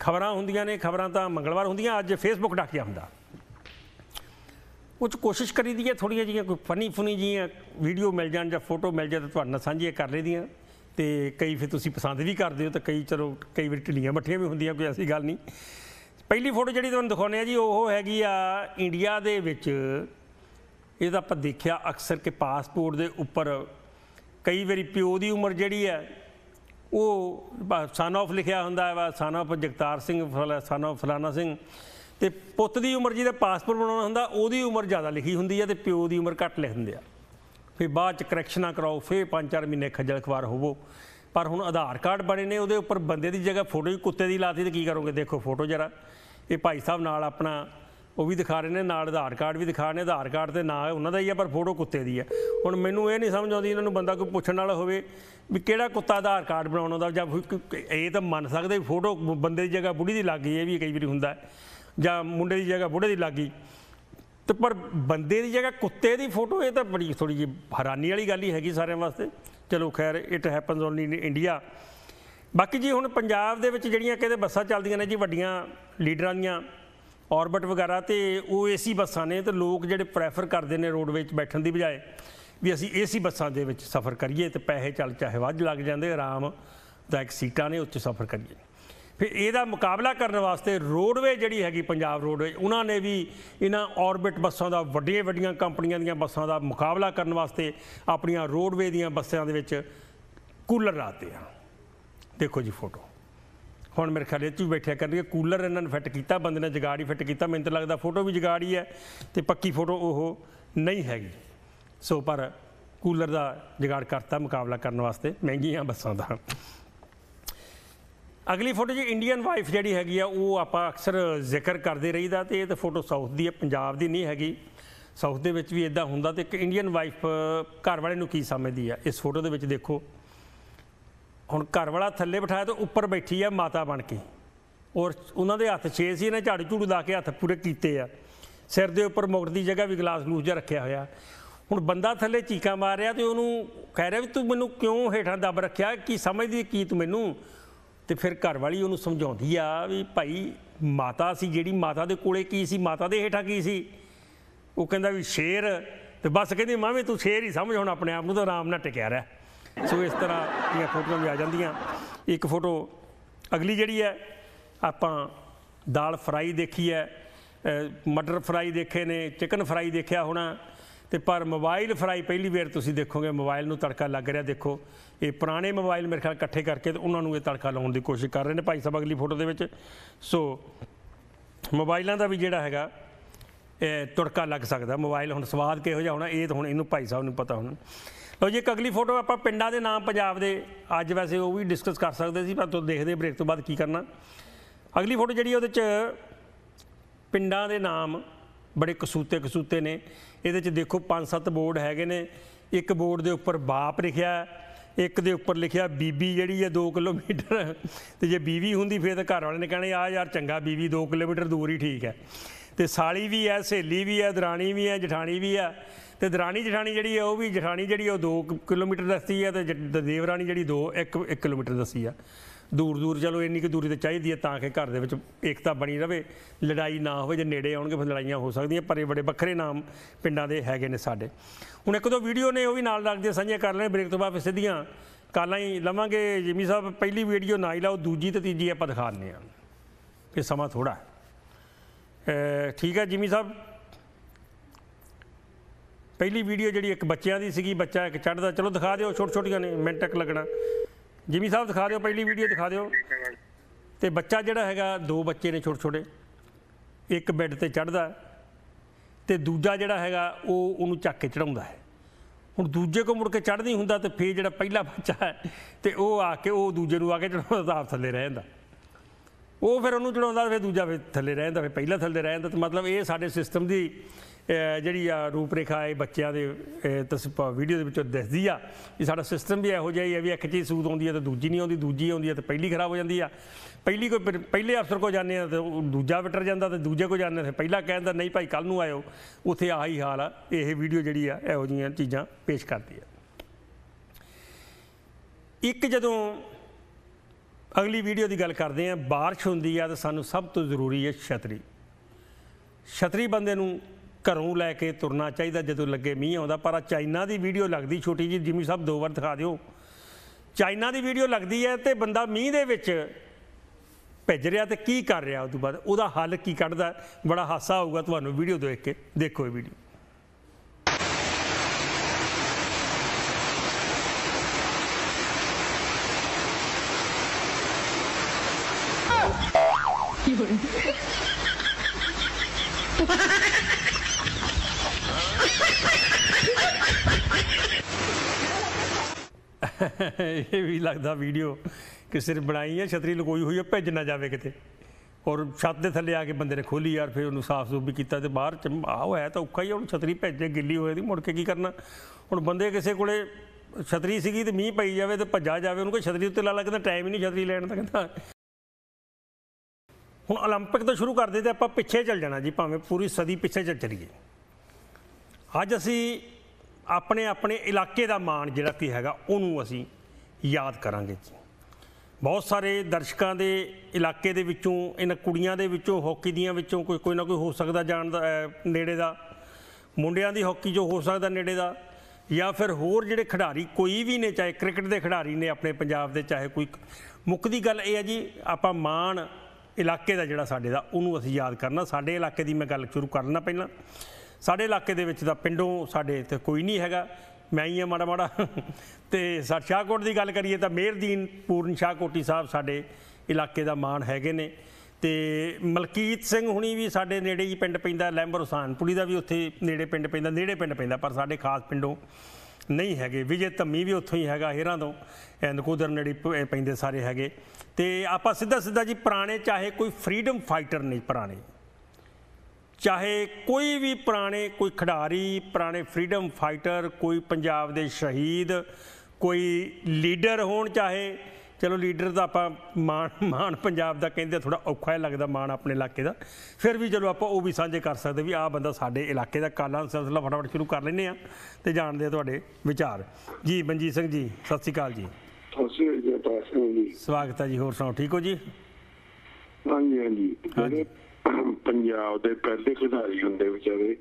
ਖਬਰਾਂ ਹੁੰਦੀਆਂ ਨੇ, ਖਬਰਾਂ ਤਾਂ ਮੰਗਲਵਾਰ ਹੁੰਦੀਆਂ, ਅੱਜ ਫੇਸਬੁੱਕ ਡਾਕਿਆ ਹੁੰਦਾ। ਉਹ 'ਚ ਕੋਸ਼ਿਸ਼ ਕਰੀ ਦੀ ਹੈ ਥੋੜੀਆਂ ਜਿਹੀਆਂ ਕੋਈ ਫਨੀ ਫਨੀ ਜੀਆਂ ਵੀਡੀਓ ਮਿਲ ਜਾਣ ਜਾਂ ਫੋਟੋ ਮਿਲ ਜਾਏ ਤਾਂ ਤੁਹਾਡੇ ਨਾਲ ਸਾਂਝੀਆਂ ਕਰ ਲਈਦੀਆਂ ਤੇ ਕਈ ਫਿਰ ਤੁਸੀਂ ਪਸੰਦ ਵੀ ਕਰਦੇ ਹੋ ਤਾਂ ਕਈ ਚਲੋ ਕਈ ਵਾਰ ਢਿੱਲੀਆਂ ਮੱਠੀਆਂ ਵੀ ਹੁੰਦੀਆਂ, ਕੋਈ ਐਸੀ ਗੱਲ ਨਹੀਂ। ਪਹਿਲੀ ਫੋਟੋ ਜਿਹੜੀ ਤੁਹਾਨੂੰ ਦਿਖਾਉਂਦੇ ਆ ਜੀ, ਉਹ ਹੈਗੀ ਆ ਇੰਡੀਆ ਦੇ ਵਿੱਚ। ਇਹਦਾ ਆਪਾਂ ਦੇਖਿਆ ਅਕਸਰ ਕਿ ਪਾਸਪੋਰਟ ਦੇ ਉੱਪਰ ਕਈ ਵਾਰੀ ਪਿਓ ਦੀ ਉਮਰ ਜਿਹੜੀ ਹੈ ਉਹ ਸਨ ਆਫ ਲਿਖਿਆ ਹੁੰਦਾ ਵਾ son of Jagtar Singh son of ਫਲਾਨਾ ਸਿੰਘ। ਤੇ ਪੁੱਤ ਦੀ ਉਮਰ ਜਿਹਦਾ ਪਾਸਪੋਰਟ ਬਣਾਉਣਾ ਹੁੰਦਾ, ਉਹਦੀ ਉਮਰ ਜ਼ਿਆਦਾ ਲਿਖੀ ਹੁੰਦੀ ਆ ਤੇ ਪਿਓ ਦੀ ਉਮਰ ਘੱਟ ਲਿਖ ਦਿੰਦੇ ਆ। ਫਿਰ ਬਾਅਦ ਚ ਕਰੈਕਸ਼ਨਾਂ ਕਰਾਓ, ਫਿਰ 5-4 ਮਹੀਨੇ ਖੱਜਲ ਖਵਾਰ ਹੋਵੋ। ਪਰ ਹੁਣ ਆਧਾਰ ਕਾਰਡ ਬਣੇ ਨੇ, ਉਹਦੇ ਉੱਪਰ ਬੰਦੇ ਦੀ ਜਗ੍ਹਾ, ਫੋਟੋ ਹੀ ਕੁੱਤੇ ਦੀ ਲਾਤੀ ਤੇ ਕੀ ਕਰੋਗੇ? ਦੇਖੋ ਫੋਟੋ ਜਰਾ। ਇਹ ਭਾਈ ਸਾਹਿਬ ਨਾਲ ਆਪਣਾ ਉਹ ਵੀ ਦਿਖਾ ਰਹੇ ਨੇ ਨਾਲ ਆਧਾਰ ਕਾਰਡ ਵੀ ਦਿਖਾ ਰਹੇ ਨੇ, ਆਧਾਰ ਕਾਰਡ ਤੇ ਨਾਂ ਉਹਨਾਂ ਦਾ ਹੀ ਆ, ਪਰ ਫੋਟੋ ਕੁੱਤੇ ਦੀ ਹੈ ਹੁਣ ਮੈਨੂੰ ਇਹ ਨਹੀਂ ਸਮਝ ਆਉਂਦੀ ਇਹਨਾਂ ਨੂੰ ਬੰਦਾ ਕੋਈ ਪੁੱਛਣ ਵਾਲਾ ਹੋਵੇ ਵੀ ਕਿਹੜਾ ਕੁੱਤਾ ਆਧਾਰ ਕਾਰਡ ਬਣਾਉਣ ਦਾ ਜਾਂ ਇਹ ਤਾਂ ਮੰਨ ਸਕਦੇ ਵੀ ਫੋਟੋ ਬੰਦੇ ਦੀ ਜਗ੍ਹਾ ਬੁੜੀ ਦੀ ਲੱਗ ਗਈ, ਇਹ ਵੀ ਕਈ ਵਾਰੀ ਹੁੰਦਾ ਜਾਂ ਮੁੰਡੇ ਦੀ ਜਗ੍ਹਾ ਬੁੜੇ ਦੀ ਲੱਗ ਗਈ। ਤੇ ਪਰ ਬੰਦੇ ਦੀ ਜਗ੍ਹਾ ਕੁੱਤੇ ਦੀ ਫੋਟੋ, ਇਹ ਤਾਂ ਬੜੀ ਥੋੜੀ ਜਿਹੀ ਹੈਰਾਨੀ ਵਾਲੀ ਗੱਲ ਹੀ ਹੈਗੀ ਸਾਰਿਆਂ ਵਾਸਤੇ। ਚਲੋ ਖੈਰ it happens only in India ਬਾਕੀ ਜੀ ਹੁਣ ਪੰਜਾਬ ਦੇ ਵਿੱਚ ਜਿਹੜੀਆਂ ਕਹਿੰਦੇ ਬੱਸਾਂ ਚੱਲਦੀਆਂ ਨੇ ਜੀ, ਵੱਡੀਆਂ ਲੀਡਰਾਂ ਦੀਆਂ ਔਰਬਿਟ ਵਗੈਰਾ ਤੇ ਉਹ ਏਸੀ ਬੱਸਾਂ ਨੇ ਤੇ ਲੋਕ ਜਿਹੜੇ ਪ੍ਰੈਫਰ ਕਰਦੇ ਨੇ ਰੋਡ ਵਿੱਚ ਬੈਠਣ ਦੀ ਬਜਾਏ ਵੀ ਅਸੀਂ ਏਸੀ ਬੱਸਾਂ ਦੇ ਵਿੱਚ ਸਫ਼ਰ ਕਰੀਏ ਤੇ ਪੈਸੇ ਚੱਲ ਚਾਹੇ ਵੱਧ ਲੱਗ ਜਾਂਦੇ ਆਰਾਮਦਾਇਕ ਸੀਟਾਂ ਨੇ ਉੱਚ ਸਫ਼ਰ ਕਰੀਏ। ਫਿਰ ਇਹਦਾ ਮੁਕਾਬਲਾ ਕਰਨ ਵਾਸਤੇ ਰੋਡਵੇ ਜਿਹੜੀ ਹੈਗੀ ਪੰਜਾਬ ਰੋਡਵੇ ਉਹਨਾਂ ਨੇ ਵੀ ਇਹਨਾਂ ਔਰਬਿਟ ਬੱਸਾਂ ਦਾ, ਵੱਡੀਆਂ ਵੱਡੀਆਂ ਕੰਪਨੀਆਂ ਦੀਆਂ ਬੱਸਾਂ ਦਾ ਮੁਕਾਬਲਾ ਕਰਨ ਵਾਸਤੇ ਆਪਣੀਆਂ ਰੋਡਵੇ ਦੀਆਂ ਬੱਸਾਂ ਦੇ ਵਿੱਚ ਕੂਲਰ ਲਾਤੇ ਆ। ਦੇਖੋ ਜੀ ਫੋਟੋ। ਹੁਣ ਮੇਰੇ ਖਿਆਲ ਇਹ 'ਚ ਵੀ ਬੈਠਿਆ ਕਰਨਗੇ। ਕੂਲਰ ਇਹਨਾਂ ਨੇ ਫਿੱਟ ਕੀਤਾ, ਬੰਦੇ ਨੇ ਜਗਾੜੀ ਫਿੱਟ ਕੀਤਾ। ਮੈਨੂੰ ਤਾਂ ਲੱਗਦਾ ਫੋਟੋ ਵੀ ਜਗਾੜੀ ਹੈ ਤੇ ਪੱਕੀ ਫੋਟੋ ਉਹ ਨਹੀਂ ਹੈਗੀ। ਸੋ ਪਰ ਕੂਲਰ ਦਾ ਜਗਾੜ ਕਰਤਾ ਮੁਕਾਬਲਾ ਕਰਨ ਵਾਸਤੇ, ਮਹਿੰਗੀਆਂ ਬੱਸਾਂ ਦਾ। ਅਗਲੀ ਫੋਟੋ ਜੀ ਇੰਡੀਅਨ ਵਾਈਫ ਜਿਹੜੀ ਹੈਗੀ ਆ, ਉਹ ਆਪਾਂ ਅਕਸਰ ਜ਼ਿਕਰ ਕਰਦੇ ਰਹੀਦਾ ਤੇ ਇਹ ਤਾਂ ਫੋਟੋ ਸਾਊਥ ਦੀ ਹੈ, ਪੰਜਾਬ ਦੀ ਨਹੀਂ ਹੈਗੀ। ਸਾਊਥ ਦੇ ਵਿੱਚ ਵੀ ਇਦਾਂ ਹੁੰਦਾ ਤੇ ਇੱਕ ਇੰਡੀਅਨ ਵਾਈਫ ਘਰ ਵਾਲੇ ਨੂੰ ਕੀ ਸਮਝਦੀ ਆ? ਇਸ ਫੋਟੋ ਦੇ ਵਿੱਚ ਦੇਖੋ। ਹੁਣ ਘਰ ਵਾਲਾ ਥੱਲੇ ਬਿਠਾਇਆ ਤੇ ਉੱਪਰ ਬੈਠੀ ਆ ਮਾਤਾ ਬਣ ਕੇ। ਔਰ ਉਹਨਾਂ ਦੇ ਹੱਥ ਛੇ ਸੀ, ਇਹਨੇ ਝਾੜੂ ਝੂੜੂ ਲਾ ਕੇ ਹੱਥ ਪੂਰੇ ਕੀਤੇ ਆ। ਸਿਰ ਦੇ ਉੱਪਰ ਮੁਕਟ ਦੀ ਜਗ੍ਹਾ ਵੀ ਗਲਾਸ ਗਲੂਸ ਜਿਹਾ ਰੱਖਿਆ ਹੋਇਆ। ਹੁਣ ਬੰਦਾ ਥੱਲੇ ਚੀਕਾਂ ਮਾਰ ਰਿਹਾ ਤੇ ਉਹਨੂੰ ਕਹਿ ਰਿਹਾ ਵੀ ਤੂੰ ਮੈਨੂੰ ਕਿਉਂ ਹੇਠਾਂ ਦੱਬ ਰੱਖਿਆ? ਕੀ ਸਮਝਦੀ ਕੀ ਤੂੰ ਮੈਨੂੰ? ਤੇ ਫਿਰ ਘਰ ਵਾਲੀ ਉਹਨੂੰ ਸਮਝਾਉਂਦੀ ਆ ਵੀ ਭਾਈ ਮਾਤਾ ਸੀ ਜਿਹੜੀ, ਮਾਤਾ ਦੇ ਕੋਲੇ ਕੀ ਸੀ, ਮਾਤਾ ਦੇ ਹੇਠਾਂ ਕੀ ਸੀ? ਉਹ ਕਹਿੰਦਾ ਵੀ ਸ਼ੇਰ। ਤੇ ਬਸ ਕਹਿੰਦੀ ਮਾਂ ਵੀ ਤੂੰ ਸ਼ੇਰ ਹੀ ਸਮਝ ਹੁਣ ਆਪਣੇ ਆਪ ਨੂੰ ਤਾਂ ਆਰਾਮ ਨਾਲ ਟਿਕਿਆ ਰਹਿ। ਸੋ ਇਸ ਤਰ੍ਹਾਂ ਦੀਆਂ ਫੋਟੋਆਂ ਵੀ ਆ ਜਾਂਦੀਆਂ। ਇੱਕ ਫੋਟੋ ਅਗਲੀ ਜਿਹੜੀ ਹੈ, ਆਪਾਂ ਦਾਲ ਫਰਾਈ ਦੇਖੀ ਹੈ ਮਟਰ ਫਰਾਈ ਦੇਖੇ ਨੇ, ਚਿਕਨ ਫਰਾਈ ਦੇਖਿਆ ਹੋਣਾ, ਤੇ ਪਰ ਮੋਬਾਈਲ ਫਰਾਈ ਪਹਿਲੀ ਵਾਰ ਤੁਸੀਂ ਦੇਖੋਗੇ, ਮੋਬਾਈਲ ਨੂੰ ਤੜਕਾ ਲੱਗ ਰਿਹਾ, ਦੇਖੋ। ਇਹ ਪੁਰਾਣੇ ਮੋਬਾਈਲ ਮੇਰੇ ਖਿਆਲ ਇਕੱਠੇ ਕਰਕੇ ਤੇ ਉਹਨਾਂ ਨੂੰ ਇਹ ਤੜਕਾ ਲਾਉਣ ਦੀ ਕੋਸ਼ਿਸ਼ ਕਰ ਰਹੇ ਨੇ ਭਾਈ ਸਾਹਿਬ ਅਗਲੀ ਫੋਟੋ ਦੇ ਵਿੱਚ। ਸੋ ਮੋਬਾਈਲਾਂ ਦਾ ਵੀ ਜਿਹੜਾ ਹੈਗਾ, ਇਹ ਤੁੜਕਾ ਲੱਗ ਸਕਦਾ। ਮੋਬਾਈਲ ਹੁਣ ਸਵਾਦ ਕਿਹੋ ਜਿਹਾ ਹੋਣਾ, ਇਹ ਤਾਂ ਹੁਣ ਇਹਨੂੰ ਭਾਈ ਸਾਹਿਬ ਨੂੰ ਪਤਾ ਹੋਣਾ। ਲਓ ਜੀ, ਇੱਕ ਅਗਲੀ ਫੋਟੋ ਆਪਾਂ ਪਿੰਡਾਂ ਦੇ ਨਾਮ ਪੰਜਾਬ ਦੇ, ਅੱਜ ਵੈਸੇ ਉਹ ਵੀ ਡਿਸਕਸ ਕਰ ਸਕਦੇ ਸੀ, ਪਰ ਤੋਂ ਦੇਖਦੇ ਬ੍ਰੇਕ ਤੋਂ ਬਾਅਦ ਕੀ ਕਰਨਾ। ਅਗਲੀ ਫੋਟੋ ਜਿਹੜੀ ਉਹਦੇ ਚ ਪਿੰਡਾਂ ਦੇ ਨਾਮ ਬੜੇ ਕਸੂਤੇ ਕਸੂਤੇ ਨੇ। ਇਹਦੇ ਚ ਦੇਖੋ, ਪੰਜ ਸੱਤ ਬੋਰਡ ਹੈਗੇ ਨੇ। ਇੱਕ ਬੋਰਡ ਦੇ ਉੱਪਰ ਬਾਪ ਲਿਖਿਆ, ਇੱਕ ਦੇ ਉੱਪਰ ਲਿਖਿਆ ਬੀਬੀ ਜਿਹੜੀ ਹੈ 2 ਕਿਲੋਮੀਟਰ। ਤੇ ਜੇ ਬੀਵੀ ਹੁੰਦੀ, ਫਿਰ ਤਾਂ ਘਰ ਵਾਲੇ ਨੇ ਕਹਿਣਾ, ਆ ਯਾਰ ਚੰਗਾ, ਬੀਵੀ 2 ਕਿਲੋਮੀਟਰ ਦੂਰ ਹੀ ਠੀਕ ਹੈ। ਤੇ ਸਾਲੀ ਵੀ ਹੈ ਸਹੇਲੀ ਵੀ ਹੈ ਦਰਾਣੀ ਵੀ ਹੈ ਜਠਾਣੀ ਵੀ ਹੈ ਤੇ ਦਰਾਣੀ, ਜਠਾਣੀ ਜਿਹੜੀ ਹੈ ਉਹ ਵੀ ਜਠਾਣੀ ਜਿਹੜੀ ਉਹ 2 ਕਿਲੋਮੀਟਰ ਦੱਸਦੀ ਹੈ ਤੇ ਜ- ਦੇਵਰਾਣੀ ਜਿਹੜੀ 2 1 1 ਕਿਲੋਮੀਟਰ ਦੱਸੀ ਆ। ਦੂਰ ਦੂਰ ਚਲੋ ਇੰਨੀ ਕੁ ਦੂਰੀ ਤੇ ਚਾਹੀਦੀ ਹੈ ਤਾਂ ਕਿ ਘਰ ਦੇ ਵਿੱਚ ਏਕਤਾ ਬਣੀ ਰਵੇ। ਲੜਾਈ ਨਾ ਹੋਵੇ, ਜੇ ਨੇੜੇ ਆਉਣਗੇ ਫਿਰ ਲੜਾਈਆਂ ਹੋ ਸਕਦੀਆਂ, ਪਰ ਇਹ ਬੜੇ ਵੱਖਰੇ ਨਾਮ ਪਿੰਡਾਂ ਦੇ ਹੈਗੇ ਨੇ ਸਾਡੇ। ਹੁਣ ਇੱਕ ਦੋ ਵੀਡੀਓ ਨੇ, ਉਹ ਵੀ ਨਾਲ ਲੱਗਦੇ ਸਾਂਝੀਆਂ ਕਰ ਲੈਣੇ, ਬ੍ਰੇਕ ਤੋਂ ਬਾਅਦ ਸਿੱਧੀਆਂ ਕਾਲਾਂ ਹੀ ਲਵਾਂਗੇ। ਜਿਮੀ ਸਾਹਿਬ, ਪਹਿਲੀ ਵੀਡੀਓ ਨਾ ਹੀ ਲਾਓ, ਦੂਜੀ ਤੇ ਤੀਜੀ ਆਪਾਂ ਦਿਖਾ ਦਿੰਦੇ ਹਾਂ। ਇਹ ਸਮਾਂ ਥੋੜਾ ਠੀਕ ਹੈ ਜਿਮੀ ਸਾਹਿਬ? ਪਹਿਲੀ ਵੀਡੀਓ ਜਿਹੜੀ ਇੱਕ ਬੱਚਿਆਂ ਦੀ ਸੀਗੀ, ਬੱਚਾ ਇੱਕ ਚੜਦਾ ਚਲੋ ਦਿਖਾ ਦਿਓ ਛੋਟ ਛੋਟੀਆਂ ਨੇ, ਮਿੰਟ ਤੱਕ ਲੱਗਣਾ। ਜਿਮੀ ਸਾਹਿਬ, ਦਿਖਾ ਦਿਓ, ਪਹਿਲੀ ਵੀਡੀਓ ਦਿਖਾ ਦਿਓ। ਤੇ ਬੱਚਾ ਜਿਹੜਾ ਹੈਗਾ, ਦੋ ਬੱਚੇ ਨੇ ਛੋਟੇ ਛੋਟੇ ਇੱਕ ਬੈੱਡ ਤੇ ਚੜਦਾ ਤੇ ਦੂਜਾ ਜਿਹੜਾ ਹੈਗਾ, ਉਹ ਉਹਨੂੰ ਚੱਕ ਕੇ ਚੜਾਉਂਦਾ ਹੈ। ਹੁਣ ਦੂਜੇ ਕੋ ਮੁੜ ਕੇ ਚੜ੍ਹ ਨਹੀਂ ਹੁੰਦਾ ਤੇ ਫੇਰ ਜਿਹੜਾ ਪਹਿਲਾ ਬੱਚਾ ਹੈ ਤੇ ਉਹ ਆ ਕੇ ਉਹ ਦੂਜੇ ਨੂੰ ਆ ਕੇ ਚੜਾਉਂਦਾ ਤਾਂ ਆਪ ਥੱਲੇ ਰਹਿ ਜਾਂਦਾ। ਉਹ ਫਿਰ ਉਹਨੂੰ ਚੜਾਉਂਦਾ, ਫਿਰ ਦੂਜਾ ਫਿਰ ਥੱਲੇ ਰਹਿ ਜਾਂਦਾ, ਫਿਰ ਪਹਿਲਾ ਥੱਲੇ ਰਹਿ ਜਾਂਦਾ, ਤੇ ਮਤਲਬ ਇਹ ਸਾਡੇ ਸਿਸਟਮ ਦੀ ਜਿਹੜੀ ਆ ਰੂਪਰੇਖਾ ਇਹ ਬੱਚਿਆਂ ਦੇ ਤਸਵੀਰ ਵੀਡੀਓ ਦੇ ਵਿੱਚੋਂ ਦਿਸਦੀ ਆ ਵੀ ਸਾਡਾ ਸਿਸਟਮ ਵੀ ਇਹੋ ਜਿਹਾ ਹੀ ਹੈ ਵੀ ਇੱਕ ਚੀਜ਼ ਸੂਤ ਆਉਂਦੀ ਹੈ ਤੇ ਦੂਜੀ ਨਹੀਂ ਆਉਂਦੀ, ਦੂਜੀ ਆਉਂਦੀ ਹੈ ਤੇ ਪਹਿਲੀ ਖਰਾਬ ਹੋ ਜਾਂਦੀ ਆ। ਪਹਿਲੀ ਕੋਈ ਪਹਿਲੇ ਅਫਸਰ ਕੋ ਜਾਂਦੇ ਆ ਤੇ ਉਹ ਦੂਜਾ ਵਿਟਰ ਜਾਂਦਾ ਤੇ ਦੂਜੇ ਕੋ ਜਾਂਦੇ ਤੇ ਪਹਿਲਾ ਕਹਿੰਦਾ ਨਹੀਂ ਭਾਈ ਕੱਲ ਨੂੰ ਆਇਓ, ਉੱਥੇ ਆਹੀ ਹਾਲ ਆ, ਇਹ ਵੀਡੀਓ ਜਿਹੜੀ ਆ ਇਹੋ ਜਿਹੀਆਂ ਚੀਜ਼ਾਂ ਪੇਸ਼ ਕਰਦੀ ਆ। ਇੱਕ ਜਦੋਂ ਅਗਲੀ ਵੀਡੀਓ ਦੀ ਗੱਲ ਕਰਦੇ ਹਾਂ। ਬਾਰਿਸ਼ ਹੁੰਦੀ ਆ ਤਾਂ ਸਾਨੂੰ ਸਭ ਤੋਂ ਜ਼ਰੂਰੀ ਹੈ ਛਤਰੀ। ਛਤਰੀ ਬੰਦੇ ਨੂੰ ਘਰੋਂ ਲੈ ਕੇ ਤੁਰਨਾ ਚਾਹੀਦਾ ਜਦੋਂ ਲੱਗੇ ਮੀਂਹ ਆਉਂਦਾ, ਪਰ ਆ ਚਾਈਨਾ ਦੀ ਵੀਡੀਓ ਲੱਗਦੀ ਛੋਟੀ ਜੀ ਜਿਮੀ ਸਾਹਿਬ ਦੋ ਵਾਰ ਦਿਖਾ ਦਿਓ। ਚਾਈਨਾ ਦੀ ਵੀਡੀਓ ਲੱਗਦੀ ਹੈ ਤੇ ਬੰਦਾ ਮੀਂਹ ਦੇ ਵਿੱਚ ਭਿੱਜ ਰਿਹਾ ਤੇ ਕੀ ਕਰ ਰਿਹਾ? ਉਸ ਤੋਂ ਬਾਅਦ ਉਹਦਾ ਹੱਲ ਕੀ ਕੱਢਦਾ? ਬੜਾ ਹਾਸਾ ਆਊਗਾ ਤੁਹਾਨੂੰ ਵੀਡੀਓ ਦੇਖ ਕੇ। ਦੇਖੋ ਇਹ ਵੀਡੀਓ। ਇਹ ਵੀ ਲੱਗਦਾ ਵੀਡੀਓ ਕਿਸੇ ਨੇ ਬਣਾਈ ਹੈ ਛਤਰੀ ਲਗੋਈ ਹੋਈ ਹੈ ਭਿੱਜ ਨਾ ਜਾਵੇ ਕਿਤੇ। ਔਰ ਛੱਤ ਦੇ ਥੱਲੇ ਆ ਕੇ ਬੰਦੇ ਨੇ ਖੋਲੀ ਯਾਰ ਫਿਰ ਉਹਨੂੰ ਸਾਫ਼ ਸੁਥਰਾ ਵੀ ਕੀਤਾ ਤੇ ਬਾਹਰ ਚ ਆਹ ਹੋਇਆ ਤਾਂ ਔਖਾ ਹੀ ਆ, ਹੁਣ ਛਤਰੀ ਭੇਜੇ ਗਿੱਲੀ ਹੋਏ ਦੀ ਮੁੜ ਕੇ ਕੀ ਕਰਨਾ? ਹੁਣ ਬੰਦੇ ਕਿਸੇ ਕੋਲੇ ਛਤਰੀ ਸੀਗੀ ਤੇ ਮੀਂਹ ਪਈ ਜਾਵੇ ਤੇ ਭੱਜਾ ਜਾਵੇ ਉਹਨੂੰ ਕੋਈ ਛਤਰੀ ਉੱਤੇ ਲਾ ਲਾ ਕਹਿੰਦਾ ਟਾਈਮ ਹੀ ਨਹੀਂ ਛਤਰੀ ਲੈਣ ਦਾ ਕਹਿੰਦਾ। ਹੁਣ 올림픽 ਤੋਂ ਸ਼ੁਰੂ ਕਰਦੇ ਤੇ ਆਪਾਂ ਪਿੱਛੇ ਚੱਲ ਜਾਣਾ ਜੀ ਭਾਵੇਂ ਪੂਰੀ ਸਦੀ ਪਿੱਛੇ ਚੱਲ ਚਲੀਏ ਅੱਜ ਅਸੀਂ ਆਪਣੇ ਆਪਣੇ ਇਲਾਕੇ ਦਾ ਮਾਣ ਜਿਹੜਾ ਕੀ ਹੈਗਾ ਉਹਨੂੰ ਅਸੀਂ ਯਾਦ ਕਰਾਂਗੇ ਜੀ ਬਹੁਤ ਸਾਰੇ ਦਰਸ਼ਕਾਂ ਦੇ ਇਲਾਕੇ ਦੇ ਵਿੱਚੋਂ ਇਹਨਾਂ ਕੁੜੀਆਂ ਦੇ ਵਿੱਚੋਂ ਹਾਕੀ ਦੀਆਂ ਵਿੱਚੋਂ ਕੋਈ ਕੋਈ ਨਾ ਕੋਈ ਹੋ ਸਕਦਾ ਜਾਣ ਦਾ ਅਹ, ਨੇੜੇ ਦਾ ਮੁੰਡਿਆਂ ਦੀ ਹਾਕੀ ਜੋ ਹੋ ਸਕਦਾ ਨੇੜੇ ਦਾ ਜਾਂ ਫਿਰ ਹੋਰ ਜਿਹੜੇ ਖਿਡਾਰੀ ਕੋਈ ਵੀ ਨੇ ਚਾਹੇ ਕ੍ਰਿਕਟ ਦੇ ਖਿਡਾਰੀ ਨੇ ਆਪਣੇ ਪੰਜਾਬ ਦੇ ਚਾਹੇ ਕੋਈ ਮੁੱਕਦੀ ਗੱਲ ਇਹ ਹੈ ਜੀ ਆਪਾਂ ਮਾਣ ਇਲਾਕੇ ਦਾ ਜਿਹੜਾ ਸਾਡੇ ਦਾ, ਉਹਨੂੰ ਅਸੀਂ ਯਾਦ ਕਰਨਾ। ਸਾਡੇ ਇਲਾਕੇ ਦੀ ਮੈਂ ਗੱਲ ਸ਼ੁਰੂ ਕਰਨਾ ਪਹਿਲਾਂ। ਸਾਡੇ ਇਲਾਕੇ ਦੇ ਵਿੱਚ ਤਾਂ ਪਿੰਡੋਂ ਸਾਡੇ ਤੇ ਕੋਈ ਨਹੀਂ ਹੈਗਾ। ਮੈਂ ਹੀ ਆ ਮਾੜਾ ਮਾੜਾ। ਤੇ ਸਾ ਸ਼ਾਹਕੋਟ ਦੀ ਗੱਲ ਕਰੀਏ ਤਾਂ ਮੇਹਰਦੀਨ ਪੂਰਨ ਸ਼ਾਹਕੋਟੀ ਸਾਹਿਬ ਸਾਡੇ ਇਲਾਕੇ ਦਾ ਮਾਣ ਹੈਗੇ ਨੇ। ਤੇ ਮਲਕੀਤ ਸਿੰਘ ਹੁਣੀ ਵੀ ਸਾਡੇ ਨੇੜੇ ਹੀ ਪਿੰਡ ਪੈਂਦਾ, ਲੈਂਬਰ ਹੁਸਾਨਪੁਰੀ ਦਾ ਵੀ ਉੱਥੇ ਨੇੜੇ ਪਿੰਡ ਪੈਂਦਾ, ਨੇੜੇ ਪਿੰਡ ਪੈਂਦਾ, ਪਰ ਸਾਡੇ ਖਾਸ ਪਿੰਡੋਂ ਨਹੀਂ ਹੈਗੇ। ਵਿਜੇ ਧੰਮੀ ਵੀ ਉੱਥੋਂ ਹੀ ਹੈਗਾ, ਹੇਰਾਂ ਤੋਂ। ਨਕੂਦਰ ਨੇੜੇ ਪੈਂਦੇ ਸਾਰੇ ਹੈਗੇ। ਤੇ ਆਪਾਂ ਸਿੱਧਾ ਸਿੱਧਾ ਜੀ ਪੁਰਾਣੇ, ਚਾਹੇ ਕੋਈ ਫਰੀडम ਫਾਈਟਰ ਨਹੀਂ ਪੁਰਾਣੇ। ਚਾਹੇ ਕੋਈ ਵੀ ਪੁਰਾਣੇ, ਕੋਈ ਖਿਡਾਰੀ, ਪੁਰਾਣੇ ਫਰੀडम ਫਾਈਟਰ ਕੋਈ ਪੰਜਾਬ ਦੇ ਸ਼ਹੀਦ, ਕੋਈ ਲੀਡਰ ਹੋਣ ਚਾਹੇ ਚਲੋ ਲੀਡਰ ਤਾਂ ਆਪਾਂ ਮਾਣ ਮਾਣ ਪੰਜਾਬ ਦਾ ਕਹਿੰਦੇ ਥੋੜਾ ਔਖਾ ਹੀ ਲੱਗਦਾ ਮਾਣ ਆਪਣੇ ਇਲਾਕੇ ਦਾ। ਫਿਰ ਵੀ ਚਲੋ ਆਪਾਂ ਉਹ ਵੀ ਸਾਂਝੇ ਕਰ ਸਕਦੇ ਵੀ ਆਹ ਬੰਦਾ ਸਾਡੇ ਇਲਾਕੇ ਦਾ ਕਾਲਾਂ ਸਿਲਸਿਲਾ ਫਟਾਫਟ ਸ਼ੁਰੂ ਕਰ ਲੈਂਦੇ ਆ ਤੇ ਜਾਣਦੇ ਆ ਤੁਹਾਡੇ ਵਿਚਾਰ। ਜੀ ਮਨਜੀਤ ਸਿੰਘ ਜੀ ਸਤਿ ਸ਼੍ਰੀ ਅਕਾਲ ਜੀ। ਸਵਾਗਤ ਹੈ ਜੀ ਹੋਰ ਸੁਣਾਓ ਠੀਕ ਹੋ ਜੀ? ਹਾਂਜੀ। ਹਾਂਜੀ। ਜਿਹੜੇ ਪੰਜਾਬ ਦੇ ਪਹਿਲੇ ਖਿਡਾਰੀ ਹੁੰਦੇ ਵਿਚਾਰੇ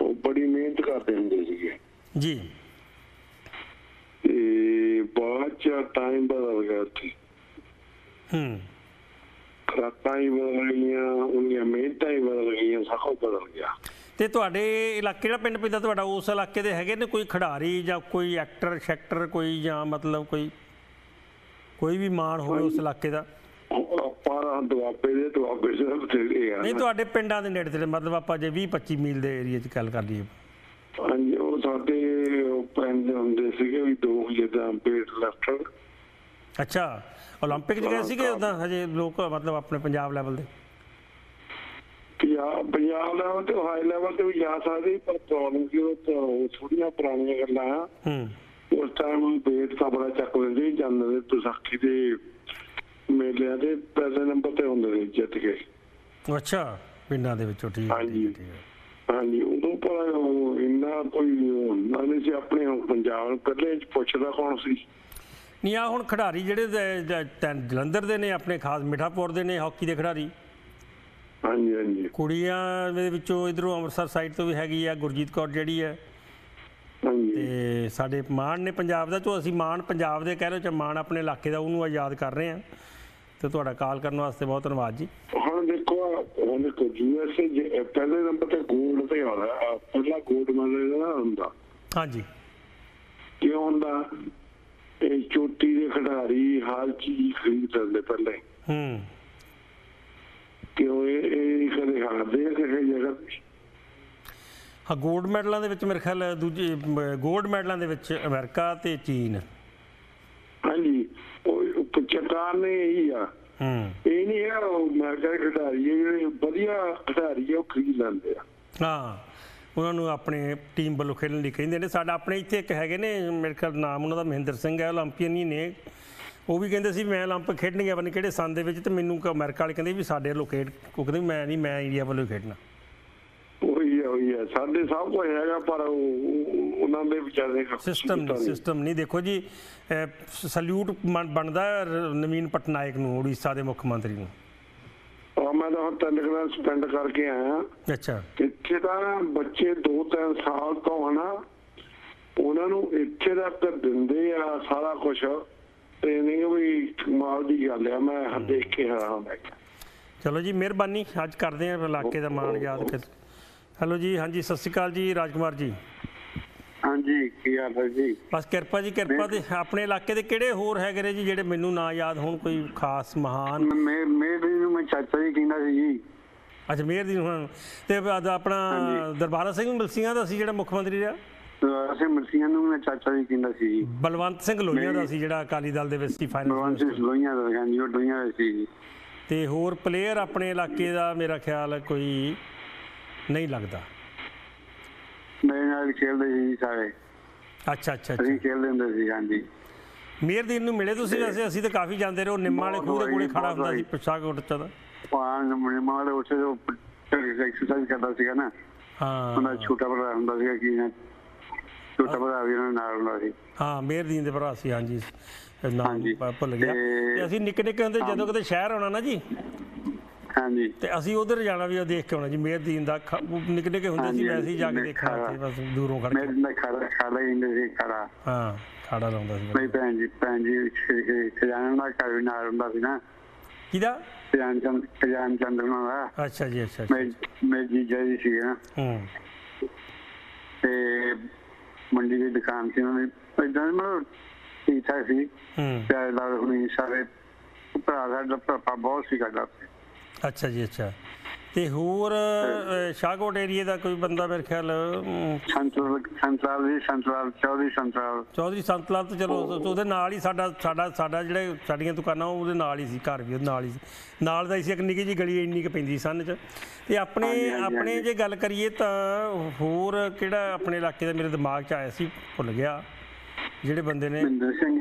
ਉਹ ਬੜੀ ਮਿਹਨਤ ਕਰਦੇ ਹੁੰਦੇ ਸੀਗੇ। ਜੀ। ਤੇ ਬਾਅਦ ਚ ਟਾਈਮ ਬਦਲ ਗਿਆ ਉੱਥੇ। ਹੂੰ। ਖਰਾਕਾਂ ਹੀ ਬਦਲ ਗਈਆਂ ਉਹਨੀਆਂ ਮਿਹਨਤਾਂ ਹੀ ਬਦਲ ਗਈਆਂ ਸਭ ਕੁਝ ਬਦਲ ਗਿਆ। ਤੇ ਤੁਹਾਡੇ ਇਲਾਕੇ ਜਿਹੜਾ ਪਿੰਡ ਪੈਂਦਾ ਤੁਹਾਡਾ ਉਸ ਇਲਾਕੇ ਦੇ ਹੈਗੇ ਨੇ ਕੋਈ ਖਿਡਾਰੀ ਜਾਂ ਕੋਈ ਐਕਟਰ ਸ਼ੈਕਟਰ ਕੋਈ ਜਾਂ ਮਤਲਬ ਕੋਈ ਕੋਈ ਵੀ ਮਾਣ ਹੋਵੇ ਉਸ ਇਲਾਕੇ ਦਾ? ਆਪਾਂ ਦੁਆਬੇ ਦੇ ਦੁਆਬੇ ਦੇ ਬਥੇਰੇ ਆ। ਨਹੀਂ ਤੁਹਾਡੇ ਪਿੰਡਾਂ ਦੇ ਨੇੜੇ ਤੇੜੇ ਮਤਲਬ ਆਪਾਂ ਜੇ 20 25 ਮੀਲ ਦੇ ਏਰੀਆ 'ਚ ਗੱਲ ਕਰ ਲਈਏ। ਹਾਂਜੀ ਉਹ ਸਾਡੇ ਉਹ ਪੈਂਦੇ ਹੁੰਦੇ ਸੀਗੇ ਵੀ ਦੋ ਜਿੱਦਾਂ ਪੇਟ ਲੈਫਟਰ ਅੱਛਾ 올림픽 'ਚ ਗਏ ਸੀਗੇ ਉਦਾਂ ਹਜੇ ਲੋਕ ਮਤਲਬ ਆਪਣੇ ਪੰਜਾਬ ਲੈਵਲ ਦੇ ਪੰਜਾਬ ਪੰਜਾਬ ਲੈਵਲ ਤੇ ਹਾਈ ਲੈਵਲ ਤੇ ਵੀ ਜਾ ਸਕਦੇ ਸੀ, ਪਰ ਪ੍ਰੋਬਲਮ ਕੀ ਉਹ ਥੋੜੀਆਂ ਪੁਰਾਣੀਆਂ ਗੱਲਾਂ ਆ ਹੂੰ ਉਸ ਟਾਈਮ ਵੇਟ ਤਾਂ ਬੜਾ ਚੱਕ ਲੈਂਦੇ ਸੀ, ਜਾਂਦੇ ਨੇ ਤੁਸਾਖੀ ਦੇ ਮੇਲਿਆਂ ਦੇ ਪਹਿਲੇ ਨੰਬਰ ਤੇ ਹੁੰਦੇ ਨੇ ਜਿੱਤ ਕੇ ਅੱਛਾ ਪਿੰਡਾਂ ਦੇ ਵਿੱਚੋਂ ਠੀਕ ਹੈ, ਹਾਂਜੀ। ਠੀਕ ਹੈ, ਠੀਕ ਹੈ। ਹਾਂਜੀ ਉਦੋਂ ਪਰ ਇੰਨਾ ਕੋਈ ਹੁੰਦਾ ਨਹੀਂ ਸੀ ਆਪਣੇ ਪੰਜਾਬ ਨੂੰ ਚ ਪੁੱਛਦਾ ਕੌਣ ਸੀ? ਨਹੀਂ ਆ ਹੁਣ ਖਿਡਾਰੀ ਜਿਹੜੇ ਜਲੰਧਰ ਦੇ ਨੇ ਆਪਣੇ ਖਾਸ ਮਿਠਾਪੁਰ ਦੇ ਨੇ ਹਾਕੀ ਦੇ ਖਿਡਾਰੀ। ਹਾਂਜੀ ਹਾਂਜੀ। ਕੁੜੀਆਂ ਦੇ ਵਿੱਚੋਂ ਇਧਰੋਂ ਅੰਮ੍ਰਿਤਸਰ ਸਾਈਡ ਤੋਂ ਵੀ ਹੈਗੀ ਆ ਗੁਰਜੀਤ ਕੌਰ ਜਿਹੜੀ ਹੈ ਹਾਂਜੀ। ਤੇ ਸਾਡੇ ਮਾਣ ਨੇ ਪੰਜਾਬ ਦਾ ਤੋਂ ਅਸੀਂ ਮਾਣ ਪੰਜਾਬ ਦੇ ਕਹਿ ਰਹੇ ਚ ਮਾਣ ਆਪਣੇ ਇਲਾਕੇ ਦਾ ਉਹਨੂੰ ਆਜ਼ਾਦ ਕਰ ਰਹੇ ਆ। ਤੇ ਤੁਹਾਡਾ ਕਾਲ ਕਰਨ ਵਾਸਤੇ ਬਹੁਤ ਧੰਨਵਾਦ ਜੀ। ਹੁਣ ਦੇਖੋ ਹੁਣ ਦੇਖੋ ਯੂਐਸਏ ਜੇ ਪਹਿਲੇ ਨੰਬਰ ਤੇ ਗੋਲਡ ਤੇ ਆਉਂਦਾ ਪਹਿਲਾ ਗੋਲਡ ਮੈਡਲ ਨਾ ਹੁੰਦਾ। ਹਾਂਜੀ। ਕਿਉਂ ਹੁੰਦਾ? ਇਹ ਚੋਟੀ ਦੇ ਖਿਡਾਰੀ ਹਰ ਚੀਜ਼ ਖਰੀਦ ਲੈਂਦੇ ਪਹਿਲੇ। ਹੂੰ। ਕਿਉਂ ਇਹ ਇਹ ਕਦੇ ਹਾਰਦੇ ਆ ਕਿਸੇ ਜਗ੍ਹਾ ਹਾਂ 골ਡ ਮੈਡਲਾਂ ਦੇ ਵਿੱਚ ਮੇਰੇ ਖਿਆਲ ਦੂਜੇ 골ਡ ਮੈਡਲਾਂ ਦੇ ਵਿੱਚ ਅਮਰੀਕਾ ਤੇ ਚੀਨ। ਕਾਰਨ ਇਹੀ ਆ। ਇਹ ਨਹੀਂ ਹੈ ਮੈਂ ਕਹਿੰਦਾ ਖਿਡਾਰੀ ਜਿਹੜੇ ਵਧੀਆ ਖਿਡਾਰੀ ਉਹ ਖਰੀਦ ਲੈਂਦੇ ਆ। ਹਾਂ ਉਹਨਾਂ ਨੂੰ ਆਪਣੇ ਟੀਮ ਵੱਲੋਂ ਖੇਡਣ ਲਈ ਕਹਿੰਦੇ ਨੇ। ਸਾਡਾ ਆਪਣੇ ਇੱਥੇ ਇੱਕ ਹੈਗੇ ਨੇ ਮੇਰੇ ਖਿਆਲ ਨਾਮ ਉਹਨਾਂ ਦਾ ਮਹਿੰਦਰ ਸਿੰਘ ਹੈ 올림픽ੀਅਨ ਹੀ ਨੇ। ਉਹ ਵੀ ਕਹਿੰਦੇ ਸੀ ਮੈਂ 올림픽 ਖੇਡਣਗੇ ਗਿਆ ਕਿਹੜੇ ਸੰਨ ਦੇ ਵਿੱਚ ਤੇ ਮੈਨੂੰ ਅਮਰੀਕਾ ਵਾਲੇ ਕਹਿੰਦੇ ਵੀ ਸਾਡੇ ਲੋਕੇਟ ਉਹ ਕਹਿੰਦੇ ਮੈਂ ਨਹੀਂ ਮੈਂ ਇੰਡੀਆ ਵੱਲੋਂ ਖੇਡਣਾ। ਆ ਉਹੀ ਆ ਸਾਡੇ ਸਭ ਕੁਝ ਹੈਗਾ ਪਰ ਉਹ- ਉਹ- ਉਹਨਾਂ ਦੇ ਵਿਚਾਰੇ ਸਿਸਟਮ ਨਹੀਂ। ਸਿਸਟਮ ਨਹੀਂ। ਦੇਖੋ ਜੀ ਸਲੂਟ ਬਣਦਾ ਹੈ ਰ- ਨਵੀਨ ਪਟਨਾਇਕ ਨੂੰ ਉੜੀਸਾ ਦੇ ਮੁੱਖ ਮੰਤਰੀ ਨੂੰ। ਆ ਮੈਂ ਤਾਂ ਹੁਣ ਤਿੰਨ ਕੁ ਦਿਨ ਸਪੈਂਡ ਕਰਕੇ ਆਇਆ। ਅੱਛਾ। ਇੱਥੇ ਤਾਂ ਬੱਚੇ 2-3 ਸਾਲ ਤੋਂ ਹਨਾ ਉਹਨਾਂ ਨੂੰ ਇੱਥੇ ਦਾ ਕਰ ਦਿੰਦੇ ਆ ਸਾਰਾ ਕੁਝ ਟ੍ਰੇਨਿੰਗ ਵੀ ਕਮਾਲ ਦੀ ਗੱਲ ਆ ਮੈਂ ਦੇਖ ਕੇ ਹੈਰਾਨ ਹੋ ਚਲੋ ਜੀ ਮਿਹਰਬਾਨੀ। ਅੱਜ ਕਰਦੇ ਹਾਂ ਇਲਾਕੇ ਦਾ ਮਾਣ ਯਾਦ ਕਰ ਹੈਲੋ ਜੀ ਹਾਂਜੀ ਸਤਿ ਸ਼੍ਰੀ ਅਕਾਲ ਜੀ ਰਾਜਕੁਮਾਰ ਜੀ। ਹਾਂਜੀ ਕੀ ਹਾਲ ਹੈ ਜੀ? ਬਸ ਕਿਰਪਾ ਜੀ ਕਿਰਪਾ ਤੇ ਆਪਣੇ ਇਲਾਕੇ ਦੇ ਕਿਹੜੇ ਹੋਰ ਹੈਗੇ ਨੇ ਜੀ ਜਿਹੜੇ ਮੈਨੂੰ ਨਾ ਯਾਦ ਹੋਣ ਕੋਈ ਖਾਸ ਮਹਾਨ ਮੈਂ ਮੇਰੇ ਨੂੰ ਮੈਂ ਚਾਚਾ ਜੀ ਕਹਿੰਦਾ ਸੀ ਜੀ। ਅੱਛਾ ਮੇਰ ਦੀ ਹੁਣ ਤੇ ਆਪਣਾ ਦਰਬਾਰਾ ਸਿੰਘ ਮਲਸੀਆਂ ਦਾ ਸੀ ਜਿਹੜਾ ਮੁੱਖ ਮੰਤਰੀ ਰਿਹਾ? ਅਸੀਂ ਮਰਸੀਆਂ ਨੂੰ ਮੈਂ ਚਾਚਾ ਜੀ ਕਹਿੰਦਾ ਸੀ ਜੀ। ਬਲਵੰਤ ਸਿੰਘ ਲੋਹੀਆਂ ਦਾ ਸੀ ਜਿਹੜਾ ਅਕਾਲੀ ਦਲ ਦੇ ਵਿੱਚ ਸੀ ਭਗਵਾਨ ਫਾਈਨੈਂਸ ਸਿੰਘ ਲੋਈਆਂ ਦਾ ਹਾਂਜੀ ਉਹ ਹੋਏ ਸੀ ਜੀ। ਤੇ ਹੋਰ ਪਲੇਅਰ ਆਪਣੇ ਇਲਾਕੇ ਦਾ ਮੇਰਾ ਖਿਆਲ ਕੋਈ ਨਹੀਂ ਲੱਗਦਾ। ਮੇਰੇ ਨਾਲ ਖੇਡਦੇ ਸੀ ਸਾਰੇ। ਅੱਛਾ ਅੱਛਾ ਅੱਛਾ। ਅਸੀਂ ਖੇਡਦੇ ਹੁੰਦੇ ਸੀ ਹਾਂਜੀ। ਮੇਰਦੀਨ ਨੂੰ ਮਿਲੇ ਤੁਸੀਂ ਵੈਸੇ? ਅਸੀਂ ਤਾਂ ਕਾਫੀ ਜਾਂਦੇ ਰਹੇ। ਉਹ ਨਿੰਮਾਂ ਵਾਲੇ ਖੂਹ ਦੇ ਕੋਲੇ ਖੜਾ ਹੁੰਦਾ ਸੀ। ਪਿਛਾ ਚ ਦਾ ਪਾਣ ਮੁੰਡੇ ਮਾਲੇ ਉੱਥੇ ਜੋ ਐਕਸਰਸਾਈਜ਼ ਕਰਦਾ ਸੀਗਾ ਨਾ। ਹਾਂ। ਉਹਨਾਂ ਦਾ ਛੋਟਾ ਭਰਾ ਹੁੰਦਾ ਸੀਗਾ ਕੀ ਨਾ ਛੋਟਾ ਭਰਾ ਵੀ ਉਹਨਾਂ ਨਾਲ ਹੁੰਦਾ ਸੀ। ਹਾਂ ਮੇਰਦੀਨ ਦੇ ਭਰਾ ਸੀ ਹਾਂਜੀ। ਨਾਮ ਹਾਂਜੀ। ਭੁੱਲ ਗਿਆ। ਤੇ- ਤੇ ਅਸੀਂ ਨਿੱਕੇ ਨਿੱਕੇ ਹੁੰਦੇ ਜਦੋਂ ਕਿਤੇ ਸ਼ਹਿਰ ਆਉਣਾ ਨਾ ਜੀ? ਹਾਂਜੀ। ਤੇ ਅਸੀਂ ਉਧਰ ਜਾਣਾ ਵੀ ਉਹ ਦੇਖ ਕੇ ਆਉਣਾ ਜੀ ਮੇਰਦੀਨ ਦਾ ਖ- ਉਹ ਨਿੱਕੇ ਨਿੱਕੇ ਹੁੰਦੇ ਸੀ ਹਾਂਜੀ, ਵੈਸੇ ਹੀ ਜਾ ਕੇ ਦੇਖਣਾ ਤੇ ਬਸ ਦੂਰੋਂ ਖੜ ਮੇਰੇ ਕੇ ਨਾਲ ਖਾੜਾ ਖਾੜਾ ਇੰਦੇ ਸੀ ਖਾੜਾ। ਹਾਂ ਖਾੜਾ ਲਾਉਂਦਾ ਸੀ। ਮੇਰੀ ਭੈਣ ਜੀ ਭੈਣ ਜੀ ਖਜ਼ਾਨ ਦਾ ਘਰ ਵੀ ਨਾਲ ਹੁੰਦਾ ਸੀ ਨਾ। ਕਿਹਦਾ? ਖਜ਼ਾਨ ਚੰਦ ਖਜ਼ਾਨ ਚੰਦ ਉਹਨਾਂ ਦਾ। ਅੱਛਾ ਜੀ ਅੱਛਾ ਅੱਛਾ। ਮੈਂ ਮੈਂ ਜੀਜਾ ਜੀ ਸੀ ਨਾ। ਹੂੰ। ਤੇ ਮੰਡੀ ਦੀ ਦੁਕਾਨ ਸੀ ਉਹਨਾਂ ਦੀ। ਇਦਾਂ ਮਤਲਬ ਠੀਕ ਠਾਕ ਸੀ। ਹੂੰ। ਪਿਆਰ ਨਾਲ ਹੁਣੀ ਸਾਰੇ ਭਰਾ ਸਾਡਾ ਭਰਾ ਬਹੁਤ ਸੀ ਸਾਡਾ। ਅੱਛਾ ਜੀ ਅੱਛਾ। ਤੇ ਹੋਰ ਸ਼ਾਹਕੋਟ ਏਰੀਏ ਦਾ ਕੋਈ ਬੰਦਾ ਮੇਰੇ ਖਿਆਲ ਸੰਤਰਾਲ ਜੀ ਸੰਤਰਾਲ ਚੌਧਰੀ ਸੰਤਰਾਲ ਚੌਧਰੀ ਸੰਤ ਲਾਲ ਤੇ ਚਲੋ ਉਹ- ਉਹਦੇ ਨਾਲ ਹੀ ਸਾਡਾ ਸਾਡਾ ਸਾਡਾ ਜਿਹੜੇ ਸਾਡੀਆਂ ਦੁਕਾਨਾਂ ਉਹਦੇ ਨਾਲ ਹੀ ਸੀ ਘਰ ਵੀ ਉਹਦੇ ਨਾਲ ਹੀ ਸੀ। ਨਾਲ ਦਾ ਹੀ ਸੀ ਇੱਕ ਨਿੱਕੀ ਜੀ ਗਲੀ ਇੰਨੀ ਕੁ ਪੈਂਦੀ ਸੰਨ ਚ। ਤੇ ਆਪਣੇ ਆਪਣੇ ਜੇ ਗੱਲ ਕਰੀਏ ਤਾਂ ਹੋਰ ਕਿਹੜਾ ਆਪਣੇ ਇਲਾਕੇ ਦਾ ਮੇਰੇ ਦਿਮਾਗ 'ਚ ਆਇਆ ਸੀ ਭੁੱਲ ਗਿਆ। ਜਿਹੜੇ ਬੰਦੇ ਨੇ ਮਿੰਦਰ ਸਿੰਘ।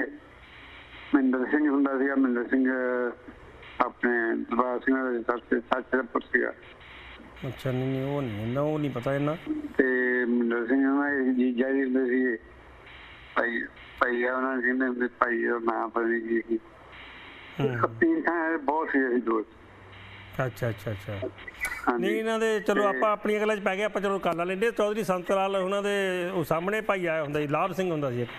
ਮਹਿੰਦਰ ਸਿੰਘ ਹੁੰਦਾ ਸੀਗਾ ਮਹਿੰਦਰ ਸਿੰਘ ਆਪਣੇ ਦਰਬਾਰ ਸਿੰਘ ਦਾ ਸੱਚ ਸੱਚ ਦਾ ਪੁੱਤ ਸੀਗਾ ਅੱਛਾ ਨਹੀਂ ਨਹੀਂ ਉਹ ਨਹੀਂ ਨਾ ਉਹ ਨਹੀਂ ਪਤਾ ਇਹਨਾਂ। ਤੇ ਮਹਿੰਦਰ ਸਿੰਘ ਨਾਲ ਇੱਕ ਜੀਜਾ ਜੀ ਹੁੰਦੇ ਸੀ ਭਾਈ ਭਾਈ ਆ ਉਹਨਾਂ ਨੇ ਕਹਿੰਦੇ ਹੁੰਦੇ ਭਾਈ ਦਾ ਨਾਮ ਪਤਾ ਕੀ ਸੀ। ਪੀਰ ਖਾਨ ਬਹੁਤ ਸੀ ਅਸੀਂ ਦੋਸਤ। ਅੱਛਾ ਅੱਛਾ ਅੱਛਾ। ਨਹੀਂ ਇਹਨਾਂ ਦੇ ਚਲੋ ਆਪਾਂ ਆਪਣੀਆਂ ਗੱਲਾਂ 'ਚ ਪੈ ਗਏ ਆਪਾਂ ਚਲੋ ਕਾਲਾ ਲੈਂਦੇ ਚੌਧਰੀ ਸੰਤ ਲਾਲ ਉਹਨਾਂ ਦੇ ਉਹ ਸਾਹਮਣੇ ਭਾਈ ਆਇਆ ਹੁੰਦਾ ਸੀ ਲਾਭ ਸਿੰਘ ਹੁੰਦਾ ਸੀ ਇੱਕ।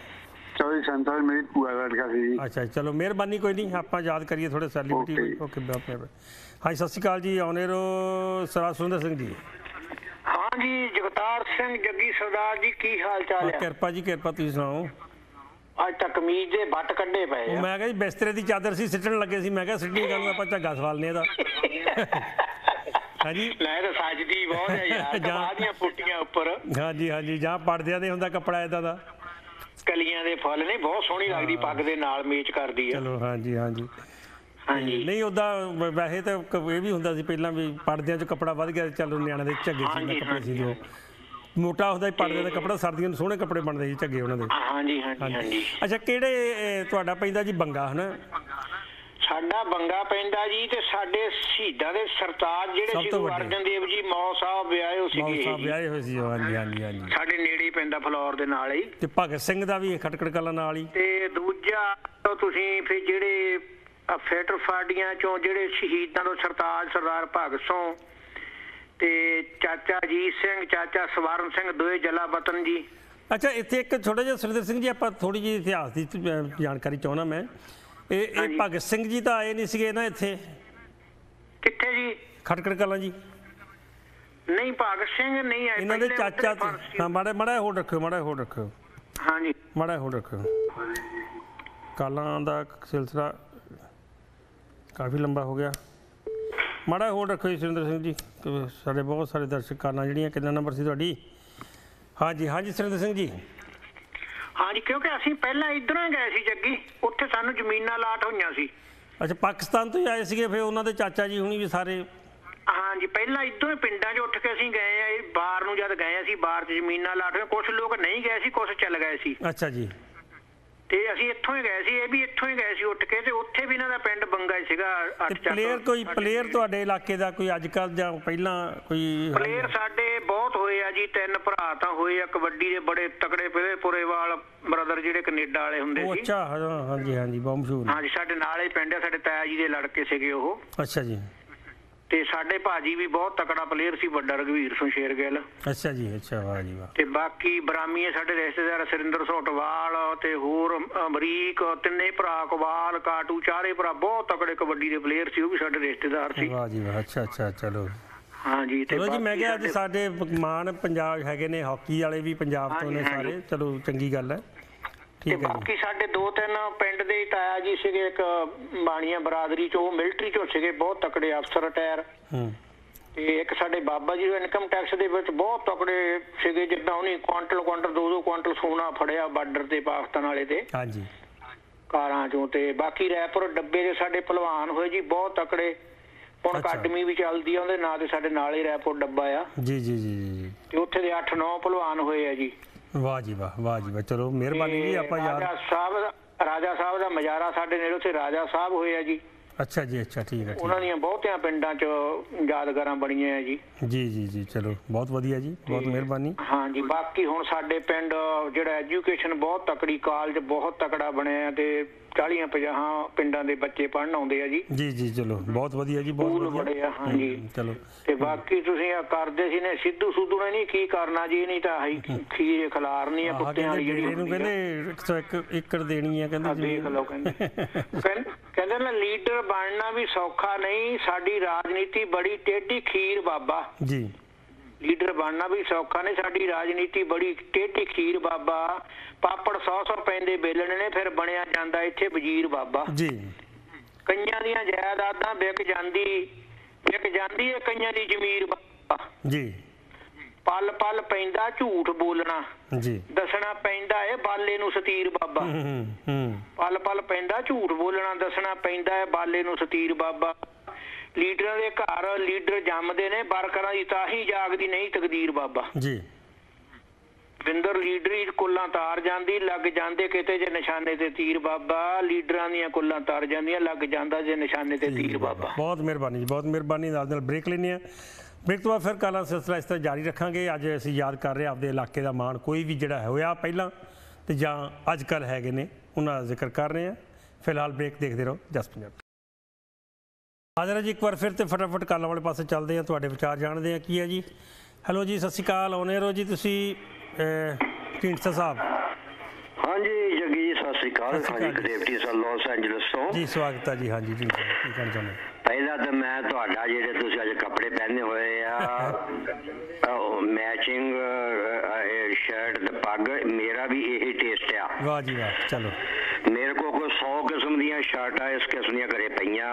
ਚੌਵੀ ਸੰਤਾਂ ਮੇਰੀ ਭੂਆ ਦਾ ਲੜਕਾ ਸੀ ਜੀ। ਅੱਛਾ ਜੀ, ਚਲੋ ਮਿਹਰਬਾਨੀ ਕੋਈ ਨਹੀਂ ਆਪਾਂ ਯਾਦ ਕਰੀਏ ਥੋੜੇ ਸੈਲੀਬ੍ਰਿਟੀ Okay। ਓਕੇ ਬਾਪ ਨੇ ਹਾਂਜੀ ਸਤਿ ਸ਼੍ਰੀ ਅਕਾਲ ਜੀ ਆਨੇਰੋ ਸਰਾ ਸੁੰਦਰ ਸਿੰਘ ਜੀ। ਹਾਂ ਜੀ ਜਗਤਾਰ ਸਿੰਘ ਜੱਗੀ ਸਰਦਾਰ ਜੀ ਕੀ ਹਾਲ ਚਾਲ ਹੈ ਕਿਰਪਾ ਜੀ ਕਿਰਪਾ ਤੁਸੀਂ ਸੁਣਾਓ? ਅੱਜ ਤੱਕ ਕਮੀਜ਼ ਦੇ ਬੱਟ ਕੱਢੇ ਪਏ ਆ। ਮੈਂ ਕਿਹਾ ਜੀ ਬਿਸਤਰੇ ਦੀ ਚਾਦਰ ਸੀ ਸਿੱਟਣ ਲੱਗੇ ਸੀ ਮੈਂ ਕਿਹਾ ਸਿੱਟਣੀ ਕਾਹਨੂੰ ਆਪਾਂ ਝੱਗਾ ਸਵਾਲਨੇ ਇਹਦਾ। ਹਾਂਜੀ। ਲੈ ਤਾਂ ਸੱਜਦੀ ਬਹੁਤ ਹੈ ਯਾਰ ਜਾਂ- ਕਮਾਲ ਦੀਆਂ ਪੁੱਟੀਆਂ ਉੱਪਰ। ਹਾਂਜੀ ਹਾਂਜੀ ਜਾਂ ਪੜਦਿਆਂ ਦੇ ਹੁੰਦਾ ਕੱਪੜਾ ਇਦਾਂ ਦਾ। ਕਲੀਆਂ ਦੇ ਫੁੱਲ ਨਹੀਂ ਬਹੁਤ ਸੋਹਣੀ ਲੱਗਦੀ ਪੱਗ ਦੇ ਨਾਲ ਮੇਚ ਕਰਦੀ ਆ। ਚਲੋ ਹਾਂਜੀ ਹਾਂਜੀ। ਹਾਂਜੀ। ਨਹੀਂ ਉਦਾਂ ਵੈਸੇ ਤਾਂ ਇਹ ਵੀ ਹੁੰਦਾ ਸੀ ਪਹਿਲਾਂ ਵੀ ਪਰਦਿਆਂ 'ਚ ਕੱਪੜਾ ਵੱਧ ਗਿਆ ਚੱਲ ਨਿਆਣੇ ਦੇ ਝੱਗੇ ਸੀ ਕੱਪੜੇ ਸੀ ਜੋ ਮੋਟਾ ਹੁੰਦਾ ਸੀ ਪਰਦੇ ਦਾ ਕੱਪੜਾ ਸਰਦੀਆਂ ਨੂੰ ਸੋਹਣੇ ਕੱਪੜੇ ਬਣਦੇ ਸੀ ਝੱਗੇ ਉਹਨਾਂ ਦੇ। ਹਾਂਜੀ ਹਾਂਜੀ ਹਾਂਜੀ। ਅੱਛਾ ਕਿਹੜੇ ਤੁਹਾਡਾ ਪੈਂਦਾ ਜੀ ਬੰਗਾ ਹਨਾ? ਸਾਡਾ ਬੰਗਾ ਪੈਂਦਾ ਜੀ ਤੇ ਸਾਡੇ ਸ਼ਹੀਦਾਂ ਦੇ ਸਰਤਾਜ ਜਿਹੜੇ ਸਭ ਸੀ ਤੋਂ ਗੁਰੂ ਵੱਡੇ। ਅਰਜਨ ਦੇਵ ਜੀ ਮੌ ਸਾਹਿਬ ਵਿਆਹੇ ਹੋ ਸੀਗੇ। ਸਾਹਿਬ ਇਹ ਜੀ। ਵਿਆਹੇ ਹੋਏ ਸੀ ਹਾਂਜੀ ਹਾਂਜੀ ਹਾਂਜੀ। ਸਾਡੇ ਨੇੜੇ ਪੈਂਦਾ ਫਲੋਰ ਦੇ ਨਾਲ ਹੀ। ਤੇ ਭਗਤ ਸਿੰਘ ਦਾ ਵੀ ਖਟਕੜ ਕਲਾਂ ਨਾਲ ਹੀ। ਤੇ ਦੂਜਾ ਤੁਸੀਂ ਫਿਰ ਜਿਹੜੇ ਫੈਟਰ ਫਾਡੀਆਂ ਚੋਂ ਜਿਹੜੇ ਸ਼ਹੀਦਾਂ ਤੋਂ ਸਰਤਾਜ ਸਰਦਾਰ ਭਗਤ ਸਿੰਘ ਤੇ ਚਾਚਾ ਅਜੀਤ ਸਿੰਘ ਚਾਚਾ ਸਵਰਨ ਸਿੰਘ ਦੋਏ ਜਲਾ ਵਤਨ ਜੀ। ਅੱਛਾ ਇੱਥੇ ਇੱਕ ਛੋਟਾ ਜਿਹਾ ਸੁਰਿੰਦਰ ਸਿੰਘ ਜੀ ਆਪਾਂ ਥੋੜੀ ਜਿਹੀ ਇਤਿਹਾਸ ਦੀ ਜਾਣਕਾਰੀ ਚਾਹੁੰਦਾ ਮੈਂ। ਇਹ ਇਹ ਹਾਂਜੀ। ਭਗਤ ਸਿੰਘ ਜੀ ਤਾਂ ਆਏ ਨਹੀਂ ਸੀਗੇ ਨਾ ਇੱਥੇ? ਕਿੱਥੇ ਜੀ? ਖਟਕੜ ਕਲਾਂ ਜੀ। ਨਹੀਂ ਭਗਤ ਸਿੰਘ ਨਹੀਂ ਆਏ। ਇਹਨਾਂ ਦੇ ਪਹਿਲੇ ਚਾਚਾ ਉੱਧਰ। ਹਾਂ ਮਾੜਾ ਮਾੜਾ ਹੋਰ ਰੱਖਿਓ ਮਾੜਾ ਹੋਰ ਰੱਖਿਓ। ਹਾਂਜੀ। ਮਾੜਾ ਹੋਰ ਰੱਖਿਓ। ਕਾਲਾਂ ਦਾ ਸਿਲਸਿਲਾ ਕਾਫੀ ਲੰਬਾ ਹੋ ਗਿਆ। ਮਾੜਾ ਹੋਰ ਰੱਖੋ ਜੀ ਸੁਰਿੰਦਰ ਸਿੰਘ ਜੀ ਕਿ ਸਾਡੇ ਬਹੁਤ ਸਾਰੇ ਦਰਸ਼ਕ ਕਾਲਾਂ ਜਿਹੜੀਆਂ ਕਿੰਨਾ ਨੰਬਰ ਸੀ ਤੁਹਾਡੀ? ਹਾਂਜੀ ਹਾਂਜੀ ਸੁਰਿੰਦਰ ਸਿੰਘ ਜੀ। ਹਾਂਜੀ ਕਿਉਂਕਿ ਅਸੀਂ ਪਹਿਲਾਂ ਇਧਰੋਂ ਹੀ ਗਏ ਸੀ ਜੱਗੀ। ਉੱਥੇ ਸਾਨੂੰ ਜ਼ਮੀਨਾਂ ਲਾਟ ਹੋਈਆਂ ਸੀ। ਅੱਛਾ ਪਾਕਿਸਤਾਨ ਤੋਂ ਹੀ ਆਏ ਸੀਗੇ ਫਿਰ ਉਹਨਾਂ ਦੇ ਚਾਚਾ ਜੀ ਹੁਣੀ ਵੀ ਸਾਰੇ? ਹਾਂਜੀ ਪਹਿਲਾਂ ਇਦੋਂ ਹੀ ਪਿੰਡਾਂ 'ਚ ਉੱਠ ਕੇ ਅਸੀਂ ਗਏ ਆ ਇਹ ਬਾਹਰ ਨੂੰ ਜਦ ਗਏ ਅਸੀਂ ਬਾਹਰ 'ਚ ਜ਼ਮੀਨਾਂ ਲਾਟ ਹੋਈਆਂ। ਕੁਝ ਲੋਕ ਨਹੀਂ ਗਏ ਸੀ ਕੁਝ ਚੱਲ ਗਏ ਸੀ। ਅੱਛਾ ਜੀ। ਤੇ ਅਸੀਂ ਇੱਥੋਂ ਹੀ ਗਏ ਸੀ ਇਹ ਵੀ ਇੱਥੋਂ ਹੀ ਗਏ ਸੀ ਉੱਠ ਕੇ ਤੇ ਉੱਥੇ ਵੀ ਇਹਨਾਂ ਦਾ ਪਿੰਡ ਬੰਗਾ ਹੀ ਸੀਗਾ ਤੇ ਅੱਠ ਚੱਕ ਪਲੇਅਰ ਕੋਈ ਪਲੇਅਰ ਤੁਹਾਡੇ ਇਲਾਕੇ ਦਾ ਕੋਈ ਅੱਜ ਕੱਲ ਜਾਂ ਪਹਿਲਾਂ ਕੋਈ ਪਲੇਅਰ ਸਾਡੇ ਬਹੁਤ ਹੋਏ ਆ ਜੀ ਤਿੰਨ ਭਰਾ ਤਾਂ ਹੋਏ ਆ ਕਬੱਡੀ ਦੇ ਬੜੇ ਤਕੜੇ ਪਲੇ ਪੁਰੇਵਾਲ ਬ੍ਰਦਰ ਜਿਹੜੇ ਕੈਨੇਡਾ ਵਾਲੇ ਹੁੰਦੇ ਉਹ ਸੀ। ਅੱਛਾ ਹਾਂ, ਹਾਂਜੀ ਹਾਂਜੀ ਬਹੁਤ ਮਸ਼ਹੂਰ ਹਾਂਜੀ ਸਾਡੇ ਨਾਲ ਹੀ ਪਿੰਡ ਆ ਸਾਡੇ ਤਾਇਆ ਜੀ ਦੇ ਲੜਕੇ ਸੀਗੇ ਉਹ। ਅੱਛਾ ਜੀ। ਤੇ ਸਾਡੇ ਭਾਜੀ ਵੀ ਬਹੁਤ ਤਕੜਾ ਪਲੇਅਰ ਸੀ ਵੱਡਾ ਰਗਵੀਰ ਸਿੰਘ ਸ਼ੇਰਗਿੱਲ। ਅੱਛਾ ਜੀ ਅੱਛਾ ਵਾਹ ਜੀ ਵਾਹ। ਤੇ ਬਾਕੀ ਬਰਾਮੀਏ ਸਾਡੇ ਰਿਸ਼ਤੇਦਾਰ ਸਰਿੰਦਰ ਸੋਟਵਾਲ ਤੇ ਹੋਰ ਅਮਰੀਕ ਤਿੰਨੇ ਭਰਾ ਕਵਾਲ ਕਾਟੂ ਚਾਰੇ ਭਰਾ ਬਹੁਤ ਤਕੜੇ ਕਬੱਡੀ ਦੇ ਪਲੇਅਰ ਸੀ ਉਹ ਵੀ ਸਾਡੇ ਰਿਸ਼ਤੇਦਾਰ ਸੀ। ਵਾਹ ਜੀ ਵਾਹ ਅੱਛਾ ਅੱਛਾ ਚਲੋ। ਹਾਂਜੀ ਤੇ ਚਲੋ ਜੀ ਮੈਂ ਕਿਹਾ ਅੱਜ ਸਾਡੇ- ਮਾਨ ਪੰਜਾਬ ਹੈਗੇ ਨੇ ਹਾਕੀ ਵਾਲੇ ਵੀ ਪੰਜਾਬ ਤੋਂ ਨੇ। ਸਾਰੇ। ਚਲੋ ਚੰਗੀ ਗੱਲ ਹੈ। ਤੇ ਠੀਕ ਹੈ ਜੀ। ਬਾਕੀ ਸਾਡੇ ਦੋ ਤਿੰਨ ਪਿੰਡ ਦੇ ਤਾਇਆ ਜੀ ਸੀਗੇ ਇੱਕ ਬਾਣੀਆਂ ਬਰਾਦਰੀ ਚੋਂ ਉਹ ਮਿਲਟਰੀ ਚੋਂ ਸੀਗੇ ਬਹੁਤ ਤਕੜੇ ਅਫਸਰ ਰਿਟਾਇਰ। ਹੂੰ। ਤੇ ਇੱਕ ਸਾਡੇ ਬਾਬਾ ਜੀ ਇਨਕਮ ਟੈਕਸ ਦੇ ਵਿੱਚ ਬਹੁਤ ਤਕੜੇ ਸੀਗੇ ਜਿੱਦਾਂ ਉਹਨੇ ਕੁਆਂਟਲ ਕੁਆਂਟਲ ਦੋ ਦੋ ਕੁਆਂਟਲ ਸੋਨਾ ਫੜਿਆ ਬਾਰਡਰ ਤੇ ਪਾਕਿਸਤਾਨ ਵਾਲੇ ਤੇ। ਹਾਂਜੀ। ਕਾਰਾਂ ਚੋਂ ਤੇ ਬਾਕੀ ਰੈਪਰ ਡੱਬੇ ਦੇ ਸਾਡੇ ਪਹਿਲਵਾਨ ਹੋਏ ਜੀ ਬਹੁਤ ਤਕੜੇ। ਹੁਣ। ਅਕੈਡਮੀ ਵੀ ਚੱਲਦੀ ਆ ਉਹਦੇ ਨਾਂ ਤੇ ਸਾਡੇ ਨਾਲ ਹੀ ਰੈਪਰ ਡੱਬਾ ਆ। ਜੀ ਜੀ ਜੀ ਤੇ ਉੱਥੇ ਦੇ 8-9 ਪਹਿਲਵਾਨ ਹੋਏ ਆ ਜੀ। ਵਾਹ ਜੀ ਵਾਹ ਵਾਹ ਜੀ ਵਾਹ। ਚਲੋ ਮਿਹਰਬਾਨੀ ਜੀ ਆਪਾਂ ਯਾਦ ਰਾਜਾ ਸਾਹਿਬ ਰਾਜਾ ਸਾਹਿਬ ਦਾ ਮਜਾਰਾ ਸਾਡੇ ਨੇੜੇ ਉੱਥੇ ਰਾਜਾ ਸਾਹਿਬ ਹੋਏ ਆ ਜੀ। ਅੱਛਾ ਜੀ ਅੱਛਾ ਠੀਕ ਹੈ ਉਹਨਾਂ ਦੀਆਂ ਬਹੁਤਿਆਂ ਪਿੰਡਾਂ 'ਚ ਯਾਦਗਾਰਾਂ ਬਣੀਆਂ ਆ ਜੀ। ਜੀ ਜੀ ਜੀ ਚਲੋ ਬਹੁਤ ਵਧੀਆ ਜੀ ਬਹੁਤ ਮਿਹਰਬਾਨੀ। ਹਾਂਜੀ ਬਾਕੀ ਹੁਣ ਸਾਡੇ ਪਿੰਡ ਜਿਹੜਾ ਐਜੂਕੇਸ਼ਨ ਬਹੁਤ ਤਕੜੀ ਕਾਲਜ ਬਹੁਤ ਤਕੜਾ ਬਣਿਆ ਤੇ 40 50 ਪਿੰਡਾਂ ਦੇ ਬੱਚੇ ਪੜਨ ਆਉਂਦੇ ਆ ਜੀ। ਜੀ ਜੀ ਚਲੋ ਬਹੁਤ ਵਧੀਆ ਜੀ ਬਹੁਤ ਵਧੀਆ। ਹਾਂਜੀ ਚਲੋ। ਤੇ ਬਾਕੀ ਤੁਸੀਂ ਆ ਕਰਦੇ ਸੀ ਨੇ ਸਿੱਧੂ ਸੁੱਧੂ ਨੇ ਨਹੀਂ ਕੀ ਕਰਨਾ ਜੀ ਨਹੀਂ ਤਾਂ ਹਾਈ ਖੀਰ ਖਿਲਾਰਨੀ ਆ ਕੁੱਤਿਆਂ ਵਾਲੀ ਜਿਹੜੀ ਇਹਨੂੰ। ਕਹਿੰਦੇ 101 ਏਕੜ ਦੇਣੀ ਆ ਕਹਿੰਦੇ ਆ ਦੇਖ। ਲਓ ਕਹਿੰਦੇ। ਕਹਿੰ- ਕਹਿੰਦੇ ਨਾ ਲੀਡਰ ਬਣਨਾ ਵੀ ਸੌਖਾ ਨਹੀਂ ਸਾਡੀ ਰਾਜਨੀਤੀ ਬੜੀ ਟੇਢੀ ਖੀਰ ਬਾਬਾ। ਜੀ। ਲੀਡਰ ਬਣਨਾ ਵੀ ਸੌਖਾ ਨਹੀਂ ਸਾਡੀ ਰਾਜਨੀਤੀ ਬੜੀ ਟੇਢੀ ਖੀਰ ਬਾਬਾ। ਪਾਪੜ 100 100 ਪੈਂਦੇ ਬੇਲਣ ਨੇ ਫਿਰ ਬਣਿਆ ਜਾਂਦਾ ਇੱਥੇ ਵਜ਼ੀਰ ਬਾਬਾ। ਜੀ। ਕਈਆਂ ਦੀਆਂ ਜਾਇਦਾਦਾਂ ਵਿਕ ਜਾਂਦੀ ਵਿਕ ਜਾਂਦੀ ਹੈ ਕਈਆਂ ਦੀ ਜ਼ਮੀਰ ਬਾਬਾ। ਜੀ। ਪਲ ਪਲ ਪੈਂਦਾ ਝੂਠ ਬੋਲਣਾ। ਜੀ। ਦੱਸਣਾ ਪੈਂਦਾ ਏ ਬਾਲੇ ਨੂੰ ਸਤੀਰ ਬਾਬਾ। ਹੂੰ ਹੂੰ। ਪਲ ਪਲ ਪੈਂਦਾ ਝੂਠ ਬੋਲਣਾ ਦੱਸਣਾ ਪੈਂਦਾ ਏ ਬਾਲੇ ਨੂੰ ਸਤੀਰ ਬਾਬਾ। ਲੀਡਰਾਂ ਦੇ ਘਰ ਲੀਡਰ ਜੰਮਦੇ ਨੇ ਬਰਕਰਾਂ ਦੀ ਤਾਹੀ ਜਾਗਦੀ ਨਹੀਂ ਤਕਦੀਰ ਬਾਬਾ। ਜੀ। ਵਿੰਦਰ ਲੀਡਰੀ ਕੁੱਲਾਂ ਤਾਰ ਜਾਂਦੀ ਲੱਗ ਜਾਂਦੇ ਕਿਤੇ ਜੇ ਨਿਸ਼ਾਨੇ ਤੇ ਤੀਰ ਬਾਬਾ। ਲੀਡਰਾਂ ਦੀਆਂ ਕੁੱਲਾਂ ਤਾਰ ਜਾਂਦੀਆਂ ਲੱਗ ਜਾਂਦਾ ਜੇ ਨਿਸ਼ਾਨੇ ਤੇ ਤੀਰ ਬਾਬਾ। ਬਹੁਤ ਮਿਹਰਬਾਨੀ ਜੀ ਬਹੁਤ ਮਿਹਰਬਾਨੀ ਨਾਲ ਨਾਲ ਬ੍ਰੇਕ ਲੈਂਦੇ ਆ ਬ੍ਰੇਕ ਤੋਂ ਬਾਅਦ ਫਿਰ ਕਾਲਾ ਸਿਲਸਿਲਾ ਇਸ ਤਰ੍ਹਾਂ ਜਾਰੀ ਰੱਖਾਂਗੇ। ਅੱਜ ਅਸੀਂ ਯਾਦ ਕਰ ਰਹੇ ਹਾਂ ਆਪਦੇ ਇਲਾਕੇ ਦਾ ਮਾਣ ਕੋਈ ਵੀ ਜਿਹੜਾ ਹੋਇਆ ਪਹਿਲਾਂ ਤੇ ਜਾਂ ਅੱਜ ਕੱਲ ਹੈਗੇ ਨੇ ਉਹਨਾਂ ਦਾ ਜ਼ਿਕਰ ਕਰ ਰਹੇ ਹਾਂ। ਫਿਲਹਾਲ ਬ੍ਰੇਕ ਦੇਖਦੇ ਰਹੋ ਜਸ ਪੰਜਾਬ। ਹਾਜ਼ਰ ਜੀ ਇੱਕ ਵਾਰ ਫਿਰ ਤੇ ਫਟਾਫਟ ਕਾਲਾਂ ਵਾਲੇ ਪਾਸੇ ਚੱਲਦੇ ਹਾਂ ਤੁਹਾਡੇ ਵਿਚਾਰ ਜਾਣਦੇ ਹਾਂ ਕੀ ਹੈ ਜੀ? ਹੈਲੋ ਜੀ ਸਤਿ ਸ਼੍ਰੀ ਅਕਾਲ ਆਉਨੇ ਰਹੋ ਜੀ ਤੁਸੀਂ ਢੀਂਡਸਾ ਸਾਹਿਬ। ਹਾਂਜੀ ਜੱਗੀ ਜੀ ਸਤਿ ਸ਼੍ਰੀ ਅਕਾਲ। ਹਾਂਜੀ ਜੀ। ਕ੍ਰਿਏਟਿਵ ਸਰ ਲਾਸ ਐਂਜਲਸ ਤੋਂ। ਜੀ ਸਵਾਗਤ ਹੈ ਜੀ ਹਾਂਜੀ ਢੀਂਡਸਾ ਸਾਹਿਬ, ਕੀ ਕਹਿਣਾ ਚਾਹੁੰਦੇ ਹੋ? ਪਹਿਲਾਂ ਤਾਂ ਮੈਂ ਤੁਹਾਡਾ ਜਿਹੜੇ ਤੁਸੀਂ ਅੱਜ ਕੱਪੜੇ ਪਹਿਨੇ ਹੋਏ ਆ ਮੈਚਿੰਗ ਸ਼ਰਟ ਤੇ ਪੱਗ ਮੇਰਾ ਵੀ ਇਹੀ ਟੇਸਟ ਆ। ਵਾਹ ਜੀ ਵਾਹ ਚਲੋ। ਮੇਰੇ ਕੋਲ ਕੋਈ 100 ਕਿਸਮ ਦੀਆਂ ਸ਼ਰਟਾਂ ਇਸ ਕਿਸਮ ਦੀਆਂ ਘਰੇ ਪਈਆਂ।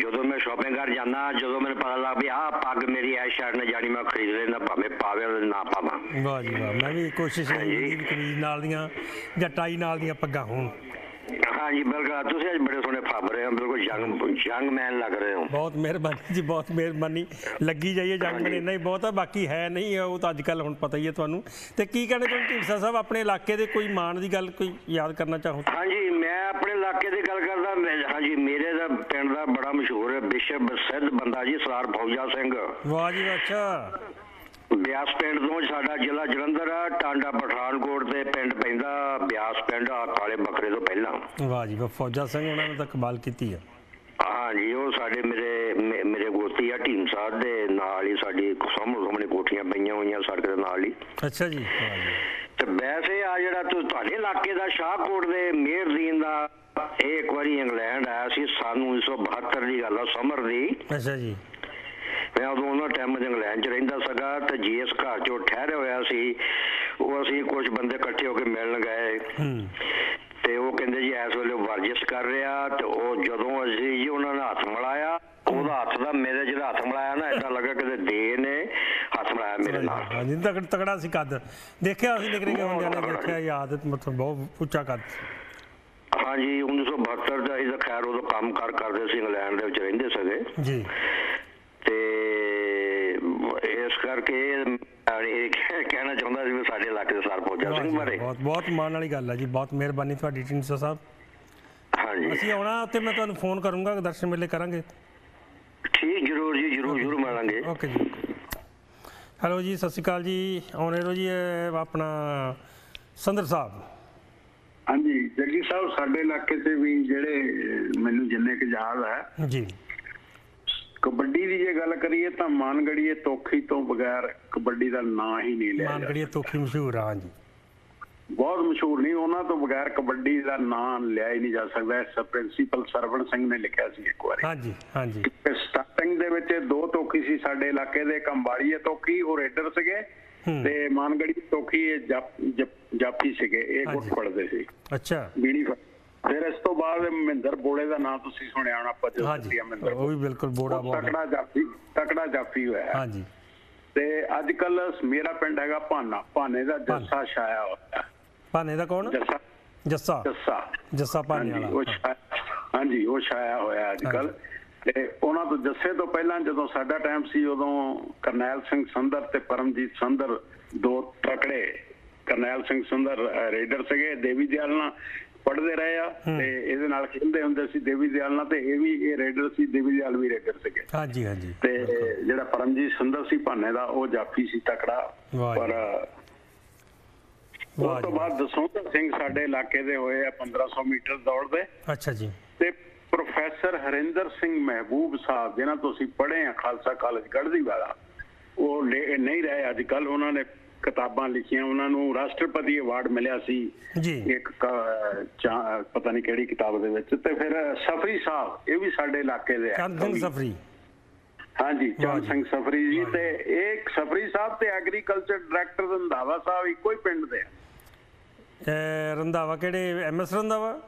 ਜਦੋਂ ਮੈਂ ਸ਼ਾਪਿੰਗ ਕਰ ਜਾਂਦਾ ਜਦੋਂ ਮੈਨੂੰ ਪਤਾ ਲੱਗ ਵੀ ਆਹ ਪੱਗ ਮੇਰੀ ਐ ਸ਼ਰਟ ਨੇ ਜਾਣੀ ਮੈਂ ਖਰੀਦ ਲੈਂਦਾ ਭਾਵੇਂ ਪਾਵੇ ਨਾ ਪਾਵਾਂ। ਵਾਹ ਜੀ ਵਾਹ ਮੈਂ ਵੀ ਕੋਸ਼ਿਸ਼ ਕਮੀਜ਼ ਨਾਲ ਦੀਆਂ ਜਾਂ ਟਾਈ ਨਾਲ ਦੀਆਂ ਪੱਗਾਂ ਹੋਣ। ਹਾਂਜੀ ਬਿਲਕੁਲ। ਤੁਸੀਂ ਅੱਜ ਬੜੇ ਸੋਹਣੇ ਫੱਬ ਰਹੇ ਹੋ ਬਿਲਕੁਲ ਯੰਗ ਯੰਗ ਮੈਨ ਲੱਗ ਰਹੇ ਹੋ। ਬਹੁਤ ਮਿਹਰਬਾਨੀ ਜੀ ਬਹੁਤ ਮਿਹਰਬਾਨੀ। ਲੱਗੀ ਜਾਈਏ ਜੰਗ ਮਨੇ ਇੰਨਾ ਹੀ ਬਹੁਤ ਆ ਬਾਕੀ ਹੈ ਨਹੀਂ ਉਹ ਤਾਂ ਅੱਜ ਕੱਲ ਹੁਣ ਪਤਾ ਹੀ ਹੈ ਤੁਹਾਨੂੰ। ਤੇ ਕੀ ਕਹਿਣਾ ਚਾਹੁੰਦੇ ਢੀਂਡਸਾ ਸਾਹਿਬ ਆਪਣੇ ਇਲਾਕੇ ਦੇ ਕੋਈ ਮਾਣ ਦੀ ਗੱਲ ਕੋਈ ਯਾਦ ਕਰਨਾ ਚਾਹੋ? ਹਾਂਜੀ ਮੈਂ ਆਪਣੇ ਇਲਾਕੇ ਦੀ ਗੱਲ ਕਰਦਾ ਹਾਂਜੀ ਮੇਰੇ ਦਾ ਪਿੰਡ ਦਾ ਬੜਾ ਮਸ਼ਹੂਰ ਹੈ ਬਿਸ਼ਪ ਸਿੱਧ ਬੰਦਾ ਜੀ ਸਰਦਾਰ ਫੌਜਾ ਸਿੰਘ। ਵਾਹ ਜੀ ਅੱਛਾ। ਬਿਆਸ ਪਿੰਡ ਤੋਂ ਸਾਡਾ ਜ਼ਿਲ੍ਹਾ ਜਲੰਧਰ ਆ ਟਾਂਡਾ ਪਠਾਨਕੋਟ ਤੇ ਪਿੰਡ ਪੈਂਦਾ ਬਿਆਸ ਪਿੰਡ ਆ ਕਾਲੇ ਬੱਕਰੇ ਤੋਂ ਪਹਿਲਾਂ। ਵਾਹ ਜੀ ਵਾਹ ਫੌਜਾ ਸਿੰਘ ਉਹਨਾਂ ਨੇ ਤਾਂ ਕਮਾਲ ਕੀਤੀ ਆ। ਹਾਂਜੀ ਉਹ ਸਾਡੇ ਮੇਰੇ ਮੇਰੇ ਗੋਤੀ ਆ ਢੀਮ ਸਾਹਿਬ ਦੇ ਨਾਲ ਹੀ ਸਾਡੀ ਸਾਹਮਣੇ ਸਾਹਮਣੇ ਕੋਠੀਆਂ ਪਈਆਂ ਹੋਈਆਂ ਸੜਕ ਦੇ ਨਾਲ ਹੀ। ਅੱਛਾ ਜੀ ਜੀ। ਤੇ ਵੈਸੇ ਆ ਜਿਹੜਾ ਤੁਹਾਡੇ ਇਲਾਕੇ ਦਾ ਸ਼ਾਹਕੋਟ ਦੇ ਮੇਅਰਦੀਨ ਦਾ ਇਹ ਇੱਕ ਵਾਰੀ ਇੰਗਲੈਂਡ ਆਇਆ ਸੀ ਸਾਨੂੰ 1972 ਦੀ ਗੱਲ ਆ ਸਮਰ ਦੀ। ਅੱਛਾ ਜੀ। ਮੈਂ ਉਦੋਂ ਉਹਨਾਂ ਟਾਈਮ 'ਚ ਇੰਗਲੈਂਡ 'ਚ ਰਹਿੰਦਾ ਸੀਗਾ ਤੇ ਜਿਸ ਘਰ 'ਚੋਂ ਠਹਿਰਿਆ ਹੋਇਆ ਸੀ ਉਹ ਅਸੀਂ ਕੁਝ ਬੰਦੇ ਇਕੱਠੇ ਹੋ ਕੇ ਮਿਲਣ ਗਏ। ਤੇ ਉਹ ਕਹਿੰਦੇ ਜੀ ਇਸ ਵੇਲੇ ਵਰਜਿਸ਼ ਕਰ ਰਿਹਾ ਤੇ ਉਹ ਜਦੋਂ ਅਸੀਂ ਜੀ ਉਹਨਾਂ ਨੇ ਹੱਥ ਮਿਲਾਇਆ ਉਹਦਾ ਹੱਥ ਦਾ ਮੇਰੇ ਜਿਹੜਾ ਹੱਥ ਮਿਲਾਇਆ ਨਾ ਏਦਾਂ ਲੱਗਾ ਕਿ ਦੇ ਨੇ ਹੱਥ ਮਿਲਾਇਆ ਮੇਰੇ ਨਾਲ। ਹਾਂਜੀ ਤਕੜ ਤਕੜਾ ਸੀ ਕੱਦ। ਦੇਖਿਆ ਅਸੀਂ ਨਿਕਰੇ ਕੇ ਹੁੰਦਿਆਂ ਨੇ ਦੇਖਿਆ ਯਾਦ ਮਤਲਬ ਬਹੁਤ ਉੱਚਾ ਕੱਦ। ਹਾਂਜੀ 1972 ਦਾ ਇਹਦਾ ਖੈਰ ਉਦੋਂ ਕੰਮ ਕਾਰ ਕਰਦੇ ਸੀ ਇੰਗਲੈਂਡ ਦੇ ਵਿੱਚ ਰਹਿੰਦੇ ਸੀਗੇ। ਜੀ। ਇਸ ਕਰਕੇ ਇਹ ਇਹ ਕਹਿਣਾ ਚਾਹੁੰਦਾ ਸੀ ਵੀ ਸਾਡੇ ਇਲਾਕੇ ਦੇ ਸਰ ਫੌਜਾ ਵਾਹ ਸਿੰਘ ਜੀ, ਬਾਰੇ ਬਹੁਤ ਬਹੁਤ ਮਾਣ ਵਾਲੀ ਗੱਲ ਹੈ ਜੀ ਬਹੁਤ ਮਿਹਰਬਾਨੀ ਤੁਹਾਡੀ ਢੀਂਡਸਾ ਸਾਹਿਬ। ਹਾਂਜੀ। ਅਸੀਂ ਆਉਣਾ ਉੱਥੇ ਮੈਂ ਤੁਹਾਨੂੰ ਫੋਨ ਕਰੂੰਗਾ ਦਰਸ਼ਨ ਮੇਲੇ ਕਰਾਂਗੇ। ਠੀਕ ਜਰੂਰ ਜੀ ਜਰੂਰ ਜਰੂਰ ਮਿਲਾਂਗੇ। ਓਕੇ ਜੀ। ਹੈਲੋ ਜੀ ਸਤਿ ਸ਼੍ਰੀ ਅਕਾਲ ਜੀ। ਆਉਣੇ ਰੋ ਜੀ ਆਪਣਾ ਸੰਦਰ ਸਾਹਿਬ। ਹਾਂਜੀ ਜੱਗੀ ਸਾਹਿਬ ਸਾਡੇ ਇਲਾਕੇ ਤੇ ਵੀ ਜਿਹੜੇ ਮੈਨੂੰ ਜਿੰਨੇ ਕੁ ਯਾਦ ਹੈ ਜੀ। ਕਬੱਡੀ ਦੀ ਜੇ ਗੱਲ ਕਰੀਏ ਤਾਂ ਮਾਨਗੜੀਏ ਤੋਖੀ ਤੋਂ ਬਗੈਰ ਕਬੱਡੀ ਦਾ ਨਾਂ ਹੀ ਨਹੀਂ ਲਿਆ। ਮਾਨਗੜੀਏ ਤੋਖੀ ਮਸ਼ਹੂਰ ਆ ਹਾਂਜੀ। ਬਹੁਤ ਮਸ਼ਹੂਰ ਨਹੀਂ ਉਹਨਾਂ ਤੋਂ ਬਗੈਰ ਕਬੱਡੀ ਦਾ ਨਾਂ ਲਿਆ ਹੀ ਨਹੀਂ ਜਾ ਸਕਦਾ। ਇਸ ਪ੍ਰਿੰਸੀਪਲ ਸਰਵਣ ਸਿੰਘ ਨੇ ਲਿਖਿਆ ਸੀ ਇੱਕ ਵਾਰੀ। ਹਾਂਜੀ ਹਾਂਜੀ। ਸਟਾਰਟਿੰਗ ਦੇ ਵਿੱਚ ਦੋ ਤੋਖੀ ਸੀ ਸਾਡੇ ਇਲਾਕੇ ਦੇ ਕੰਬਾੜੀਏ ਤੋਖੀ ਉਹ ਰੇਡਰ ਸੀਗੇ। ਤੇ ਮਾਨਗੜੀ ਤੋਖੀ ਇਹ ਜਪ- ਸੀਗੇ ਇਹ। ਗੁੱਟ ਪੜਦੇ ਸੀ। ਅੱਛਾ। ਬੀੜੀ ਫਿਰ ਇਸ ਤੋਂ ਬਾਅਦ ਮਹਿੰਦਰ ਬੋਲੇ ਦਾ ਨਾਮ ਤੁਸੀਂ ਸੁਣਿਆ ਹੋਣਾ ਹਾਂਜੀ ਪਜੋਤੀਆ ਮਹਿੰਦਰ ਉਹ ਵੀ ਬਿਲਕੁਲ ਬੋੜਾ ਬਹੁਤ ਤਕੜਾ ਜਾਫੀ ਤਕੜਾ ਜਾਫੀ ਹੋਇਆ। ਹਾਂਜੀ। ਤੇ ਅੱਜ ਕੱਲ ਮੇਰਾ ਪਿੰਡ ਹੈਗਾ ਭਾਨਾ। ਭਾਨੇ ਦਾ ਜੱਸਾ ਛਾਇਆ ਹੋਇਆ। ਭਾਨੇ ਦਾ ਕੌਣ? ਜੱਸਾ। ਜੱਸਾ। ਜੱਸਾ। ਜੱਸਾ ਭਾਨੇ ਹਾਂਜੀ ਵਾਲਾ। ਹਾਂਜੀ ਉਹ ਛਾਇਆ ਹੋਇਆ ਅੱਜ ਕੱਲ ਤੇ ਉਹਨਾਂ ਤੋਂ ਜੱਸੇ ਤੋਂ ਪਹਿਲਾਂ ਜਦੋਂ ਸਾਡਾ ਟਾਈਮ ਸੀ ਉਦੋਂ ਕਰਨੈਲ ਸਿੰਘ ਸੰਦਰ ਤੇ ਪਰਮਜੀਤ ਸੰਦਰ ਦੋ ਤਕੜੇ ਕਰਨੈਲ ਸਿੰਘ ਸੰਦਰ ਰੇਡਰ ਸੀਗੇ ਦੇਵੀ ਦਿਆਲ ਨਾਲ ਪੜ੍ਹਦੇ ਰਹੇ ਆ ਤੇ ਇਹਦੇ ਨਾਲ ਖੇਡਦੇ ਹੁੰਦੇ ਸੀ ਦੇਵੀ ਦਿਆਲ ਨਾਲ ਤੇ ਇਹ ਵੀ ਇਹ ਰੇਡਰ ਸੀ ਦੇਵੀ ਦਿਆਲ ਵੀ ਰੇਡਰ ਸੀਗੇ। ਹਾਂਜੀ ਹਾਂਜੀ। ਤੇ ਜਿਹੜਾ ਪਰਮਜੀਤ ਸੰਦਰ ਸੀ ਭਾਨੇ ਦਾ ਉਹ ਜਾਫੀ ਸੀ ਤਕੜਾ। ਪਰ ਉਸ ਤੋਂ ਬਾਅਦ ਦਸੌਂਧਰ ਸਿੰਘ ਸਾਡੇ ਇਲਾਕੇ ਦੇ ਹੋਏ ਆ 1500 ਮੀਟਰ ਦੌੜਦੇ। ਅੱਛਾ ਜੀ। ਤੇ ਪ੍ਰੋਫੈਸਰ ਹਰਿੰਦਰ ਸਿੰਘ ਮਹਿਬੂਬ ਸਾਹਿਬ ਜਿਨ੍ਹਾਂ ਤੋਂ ਅਸੀਂ ਪੜ੍ਹੇ ਆ ਖਾਲਸਾ ਕਾਲਜ ਗੜ੍ਹਦੀ ਵਾਲਾ ਉਹ ਨਹੀਂ ਰਹੇ ਅੱਜ ਕੱਲ ਉਹਨਾਂ ਨੇ ਕਿਤਾਬਾਂ ਲਿਖੀਆਂ ਉਹਨਾਂ ਨੂੰ ਰਾਸ਼ਟਰਪਤੀ ਅਵਾਰਡ ਮਿਲਿਆ ਸੀ। ਜੀ। ਇੱਕ ਪਤਾ ਨਹੀਂ ਕਿਹੜੀ ਕਿਤਾਬ ਦੇ ਵਿੱਚ। ਤੇ ਫਿਰ ਸਫਰੀ ਸਾਹਿਬ ਇਹ ਵੀ ਸਾਡੇ ਇਲਾਕੇ ਦੇ ਆ। ਚੰਦ ਸਿੰਘ ਸਫਰੀ। ਹਾਂਜੀ ਚੰਦ। ਸਿੰਘ ਸਫਰੀ ਜੀ। ਤੇ ਇਹ ਸਫਰੀ ਸਾਹਿਬ ਤੇ ਐਗਰੀਕਲਚਰ ਡਾਇਰੈਕਟਰ ਰੰਧਾਵਾ ਸਾਹਿਬ ਇੱਕੋ ਹੀ ਪਿੰਡ ਦੇ ਆ। ਰੰਧਾਵਾ ਕਿਹੜੇ ਐਮਐਸ ਰੰਧਾਵਾ?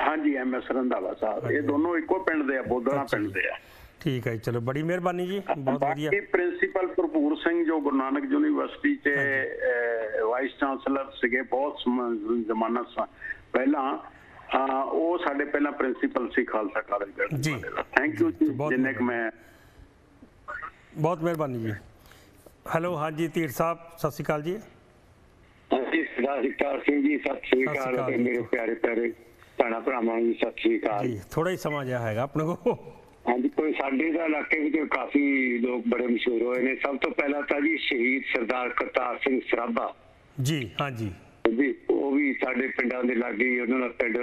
ਹਾਂਜੀ ਐਮਐਸ ਰੰਧਾਵਾ ਸਾਹਿਬ। ਇਹ ਦੋਨੋਂ ਇੱਕੋ ਪਿੰਡ ਦੇ ਆ ਬੋਦਲਾ ਪਿੰਡ। ਦੇ ਆ। ਠੀਕ ਹੈ ਚਲੋ ਬੜੀ ਮਿਹਰਬਾਨੀ ਜੀ ਬਹੁਤ ਵਧੀਆ। ਬਾਕੀ ਪ੍ਰਿੰਸੀਪਲ ਭਰਪੂਰ ਸਿੰਘ ਜੋ ਗੁਰੂ ਨਾਨਕ ਯੂਨੀਵਰਸਿਟੀ ਚ ਵਾਈਸ ਚਾਂਸਲਰ ਸੀਗੇ ਬਹੁਤ ਜ਼ਮਾਨਾ ਸ- ਪਹਿਲਾਂ ਉਹ ਸਾਡੇ ਪਹਿਲਾਂ principal C Khalsa College ji. Thank you ਜਿੰਨੇ ਕੁ ਮੈਂ ਬਹੁਤ ਮਿਹਰਬਾਨੀ ਜੀ। ਹੈਲੋ ਹਾਂਜੀ ਧੀਰ ਸਾਹਿਬ ਸਤਿ ਸ਼੍ਰੀ ਅਕਾਲ ਜੀ। ਸਤਿ ਸ਼੍ਰੀ ਅਕਾਲ ਸਿੰਘ ਜੀ ਸਤਿ ਸ਼੍ਰੀ ਅਕਾਲ। ਮੇਰੇ ਪਿਆਰੇ ਪਿਆਰੇ ਭੈਣਾਂ ਭਰਾਵਾਂ ਨੂੰ ਸਤਿ ਸ਼੍ਰੀ ਅਕਾਲ। ਜੀ ਥੋੜਾ ਹੀ ਸਮਾਂ ਜਿਹਾ ਹੈਗਾ ਆਪਣੇ ਕੋਲ। ਹਾਂਜੀ ਕੋਈ ਸਾਡੇ ਦਾ ਇਲਾਕੇ ਵਿੱਚ ਕਾਫੀ ਲੋਕ ਬੜੇ ਮਸ਼ਹੂਰ ਹੋਏ ਨੇ। ਸਭ ਤੋਂ ਪਹਿਲਾਂ ਤਾਂ ਜੀ ਸ਼ਹੀਦ ਸਰਦਾਰ ਕਰਤਾਰ ਸਿੰਘ ਸਰਾਭਾ। ਜੀ ਹਾਂਜੀ। ਜੀ ਉਹ ਵੀ ਸਾਡੇ ਪਿੰਡਾਂ ਦੇ ਲਾਗੇ ਹੀ ਉਹਨਾਂ ਦਾ ਪਿੰਡ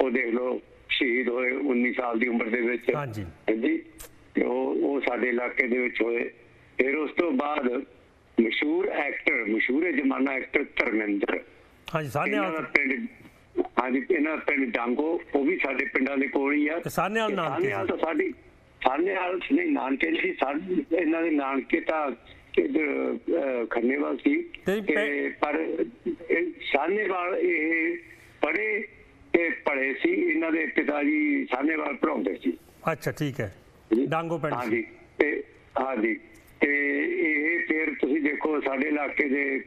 ਉਹ ਦੇਖ ਲਓ ਸ਼ਹੀਦ ਹੋਏ 19 ਸਾਲ ਦੀ ਉਮਰ ਦੇ ਵਿੱਚ। ਹਾਂਜੀ। ਜੀ ਤੇ ਉਹ ਉਹ ਸਾਡੇ ਇਲਾਕੇ ਦੇ ਵਿੱਚ ਹੋਏ। ਫਿਰ ਉਸ ਤੋਂ ਬਾਅਦ ਮਸ਼ਹੂਰ ਐਕਟਰ ਮਸ਼ਹੂਰ ਜਮਾਨਾ ਐਕਟਰ ਧਰਮਿੰਦਰ। ਹਾਂਜੀ ਦਾ ਪਿੰਡ ਹਾਂਜੀ ਇਹਨਾਂ ਪਿੰਡ ਡਾਂਗੋ ਉਹ ਵੀ ਸਾਡੇ ਪਿੰਡਾਂ ਦੇ ਕੋਲ ਹੀ ਆ। ਸਾਨੇ ਵਾਲ ਨਾਨਕੇ ਸਾਨੇਵਾਲ ਤਾਂ ਸਾਡੀ ਸਾਨੇਵਾਲ ਨਹੀਂ ਨਾਨਕੇ ਸੀ ਸਾਡੇ ਇਹਨਾਂ ਦੇ ਨਾਨਕੇ ਤਾਂ ਅਹ, ਖੰਨੇਵਾਲ ਸੀ। ਤੇ ਪਰ ਇਹ ਸਾਨੇਵਾਲ ਇਹ ਪੜੇ ਤੇ ਪੜੇ ਸੀ। ਇਹਨਾਂ ਦੇ ਪਿਤਾ ਜੀ ਸਾਨੇਵਾਲ ਪੜਾਉਂਦੇ ਸੀ। ਅੱਛਾ ਠੀਕ ਹੈ। ਡਾਂਗੋ ਪਿੰਡ। ਹਾਂਜੀ ਤੇ ਹਾਂਜੀ ਤੇ ਇਹ ਫਿਰ ਤੁਸੀਂ ਦੇਖੋ ਸਾਡੇ ਇਲਾਕੇ ਦੇ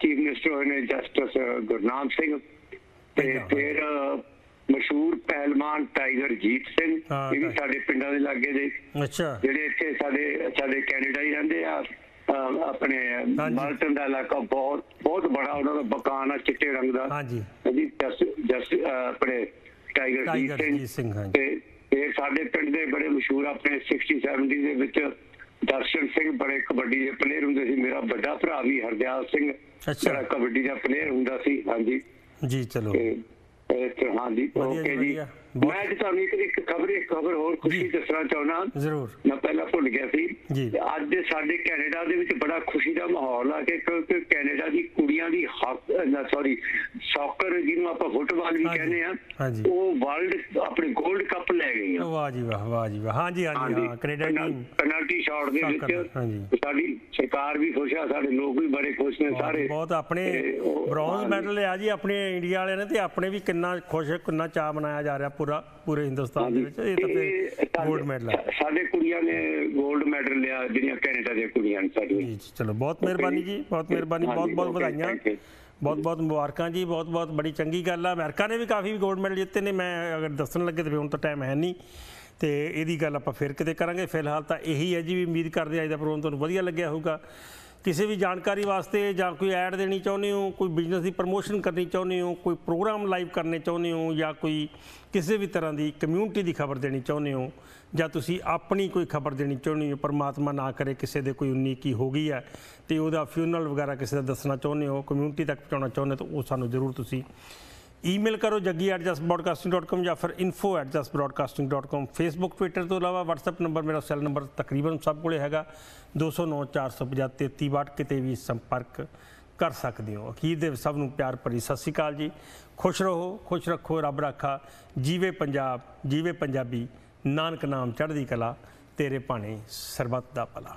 ਚੀਫ ਮਿਨਿਸਟਰ ਹੋਏ ਨੇ ਜਸਟਿਸ ਗੁਰਨਾਮ ਸਿੰਘ। ਤੇ ਫਿਰ ਮਸ਼ਹੂਰ ਪਹਿਲਵਾਨ ਟਾਈਗਰ ਜੀਤ ਸਿੰਘ ਇਹ ਵੀ ਸਾਡੇ ਪਿੰਡਾਂ ਦੇ ਲਾਗੇ ਦੇ। ਅੱਛਾ। ਜਿਹੜੇ ਇੱਥੇ ਸਾਡੇ ਸਾਡੇ ਕੈਨੇਡਾ ਹੀ ਰਹਿੰਦੇ ਆ ਆਪਣੇ। ਮਾਲਟਨ ਦਾ ਇਲਾਕਾ ਬਹੁਤ ਬਹੁਤ ਬੜਾ ਉਹਨਾਂ ਦਾ ਮਕਾਨ ਆ ਚਿੱਟੇ ਰੰਗ ਦਾ। ਹਾਂਜੀ। ਜੀ ਜਸ ਆਪਣੇ ਟਾਈਗਰ ਜੀਤ ਸਿੰਘ। ਤੇ ਇਹ ਸਾਡੇ ਪਿੰਡ ਦੇ ਬੜੇ ਮਸ਼ਹੂਰ ਆਪਣੇ 60 70 ਦੇ ਵਿੱਚ ਦਰਸ਼ਨ ਸਿੰਘ ਬੜੇ ਕਬੱਡੀ ਦੇ ਪਲੇਅਰ ਹੁੰਦੇ ਸੀ। ਮੇਰਾ ਵੱਡਾ ਭਰਾ ਵੀ ਹਰਦਿਆਲ ਸਿੰਘ ਅੱਛਾ। ਜਿਹੜਾ ਕਬੱਡੀ ਦਾ ਪਲੇਅਰ ਹੁੰਦਾ ਸੀ ਹਾਂਜੀ। ਜੀ ਚਲੋ ਤੇ ਤੇ ਹਾਂਜੀ ਵਧੀਆ ਜੀ, ਓਕੇ ਜੀ ਵਧੀਆ। ਮੈਂ ਅੱਜ ਤੁਹਾਨੂੰ ਇੱਕ ਇੱਕ ਖਬਰ ਇੱਕ ਖਬਰ ਹੋਰ ਖੁਸ਼ੀ। ਦੱਸਣਾ ਚਾਹੁੰਦਾ। ਜ਼ਰੂਰ। ਮੈਂ ਪਹਿਲਾਂ ਭੁੱਲ ਗਿਆ ਸੀ। ਅੱਜ ਸਾਡੇ ਕੈਨੇਡਾ ਦੇ ਵਿੱਚ ਬੜਾ ਖੁਸ਼ੀ ਦਾ ਮਾਹੌਲ ਆ ਕਿ ਕਿਉਂਕਿ ਕੈਨੇਡਾ ਦੀ ਕੁੜੀਆਂ ਦੀ ਸੌਰੀ ਸੌਕਰ ਜਿਹਨੂੰ ਆਪਾਂ ਫੁੱਟਬਾਲ ਵੀ ਕਹਿੰਦੇ ਆ। ਉਹ ਵਰਲਡ ਆਪਣੇ 골ਡ ਕੱਪ ਲੈ ਗਈਆਂ। ਵਾਹ ਜੀ ਵਾਹ ਵਾਹ ਜੀ ਵਾਹ। ਹਾਂਜੀ ਹਾਂਜੀ ਹਾਂ ਕੈਨੇਡਾ ਟੀਮ ਪੈਨਲਟੀ ਸ਼ਾਟ ਦੇ ਵਿੱਚ। ਸਾਡੀ ਸਰਕਾਰ ਵੀ ਖੁਸ਼ ਆ ਸਾਡੇ ਲੋਕ ਵੀ ਬੜੇ ਖੁਸ਼ ਨੇ ਸਾਰੇ। ਬਹੁਤ ਆਪਣੇ ਬ੍ਰੌਂਜ਼। ਮੈਡਲ ਲਿਆ ਜੀ ਆਪਣੇ ਇੰਡੀਆ ਵਾਲਿਆਂ ਨੇ ਤੇ ਆਪਣੇ ਵੀ ਕਿੰਨਾ ਖੁਸ਼ ਕਿੰਨਾ ਚਾਹ ਮਨਾਇਆ ਜਾ ਰਿਹਾ। ਪੂਰਾ ਪੂਰੇ ਹਿੰਦੁਸਤਾਨ ਦੇ ਵਿੱਚ ਇਹ ਤਾਂ ਸਾਡੇ- ਗੋਲਡ ਮੈਡਲ ਸਾਡੇ ਕੁੜੀਆਂ ਨੇ 골ਡ ਮੈਡਲ ਲਿਆ ਜਿਹੜੀਆਂ ਕੈਨੇਡਾ ਦੀਆਂ ਕੁੜੀਆਂ ਨੇ ਸਾਡੀਆਂ ਜੀ ਚਲੋ ਬਹੁਤ ਮਿਹਰਬਾਨੀ ਜੀ ਬਹੁਤ ਮਿਹਰਬਾਨੀ ਬਹੁਤ ਬਹੁਤ ਵਧਾਈਆਂ. ਬਹੁਤ ਬਹੁਤ ਮੁਬਾਰਕਾਂ ਜੀ ਬਹੁਤ ਬਹੁਤ ਬੜੀ ਚੰਗੀ ਗੱਲ ਆ। ਅਮਰੀਕਾ ਨੇ ਵੀ ਕਾਫੀ 골ਡ ਮੈਡਲ ਜਿੱਤੇ ਨੇ ਮੈਂ ਅਗਰ ਦੱਸਣ ਲੱਗੇ ਤੇ ਹੁਣ ਤਾਂ ਟਾਈਮ ਹੈ ਨਹੀਂ। ਤੇ ਇਹਦੀ ਗੱਲ ਆਪਾਂ ਫਿਰ ਕਿਤੇ ਕਰਾਂਗੇ। ਫਿਲਹਾਲ ਤਾਂ ਇਹੀ ਹੈ ਜੀ ਵੀ ਉਮੀਦ ਕਰਦੇ ਅੱਜ ਦਾ ਪ੍ਰੋਗਰਾਮ ਤੁਹਾਨੂੰ ਵਧੀਆ ਲੱਗਿਆ ਹੋਊਗਾ। ਕਿਸੇ ਵੀ ਜਾਣਕਾਰੀ ਵਾਸਤੇ ਜਾਂ ਕੋਈ ਐਡ ਦੇਣੀ ਚਾਹੁੰਦੇ ਹੋ, ਕੋਈ ਬਿਜ਼ਨਸ ਦੀ ਪ੍ਰਮੋਸ਼ਨ ਕਰਨੀ ਚਾਹੁੰਦੇ ਹੋ, ਕੋਈ ਪ੍ਰੋਗਰਾਮ ਲਾਈਵ ਕਰਨੇ ਚਾਹੁੰਦੇ ਹੋ ਜਾਂ ਕੋਈ ਕਿਸੇ ਵੀ ਤਰ੍ਹਾਂ ਦੀ ਕਮਿਊਨਿਟੀ ਦੀ ਖਬਰ ਦੇਣੀ ਚਾਹੁੰਦੇ ਹੋ ਜਾਂ ਤੁਸੀਂ ਆਪਣੀ ਕੋਈ ਖਬਰ ਦੇਣੀ ਚਾਹੁੰਦੇ ਹੋ, ਪਰਮਾਤਮਾ ਨਾ ਕਰੇ, ਕਿਸੇ ਦੇ ਕੋਈ ਉਨੀ ਕੀ ਹੋ ਗਈ ਹੈ ਤੇ ਉਹਦਾ ਫਿਊਨਲ ਵਗੈਰਾ ਕਿਸੇ ਦਾ ਦੱਸਣਾ ਚਾਹੁੰਦੇ ਹੋ ਕਮਿਊਨਿਟੀ ਤੱਕ ਪਹੁੰਚਾਉਣਾ ਚਾਹੁੰਦੇ ਹੋ, ਤਾਂ ਉਹ ਸਾਨੂੰ ਜ਼ਰੂਰ ਤੁਸੀਂ ਈਮੇਲ ਕਰੋ jaggi@justbroadcasting.com ਜਾਂ ਫਿਰ info@justbroadcasting.com ਫੇਸਬੁੱਕ ਟਵਿੱਟਰ ਤੋਂ ਇਲਾਵਾ WhatsApp ਨੰਬਰ ਮੇਰਾ ਸੈੱਲ ਨੰਬਰ ਤਕਰੀਬਨ ਸਭ ਕੋਲੇ ਹੈਗਾ। 209 450 3362 ਕਿਤੇ ਵੀ ਸੰਪਰਕ ਕਰ ਸਕਦੇ ਹੋ। ਅਖੀਰ ਦੇ ਸਭ ਨੂੰ ਪਿਆਰ ਭਰੀ ਸਤਿ ਸ਼੍ਰੀ ਅਕਾਲ ਜੀ। ਖੁਸ਼ ਰਹੋ, ਖੁਸ਼ ਰੱਖੋ, ਰੱਬ ਰਾਖਾ। ਜੀਵੇ ਪੰਜਾਬ, ਜੀਵੇ ਪੰਜਾਬੀ। ਨਾਨਕ ਨਾਮ ਚੜ੍ਹਦੀ ਕਲਾ, ਤੇਰੇ ਭਾਣੇ ਸਰਬੱਤ ਦਾ ਭਲਾ।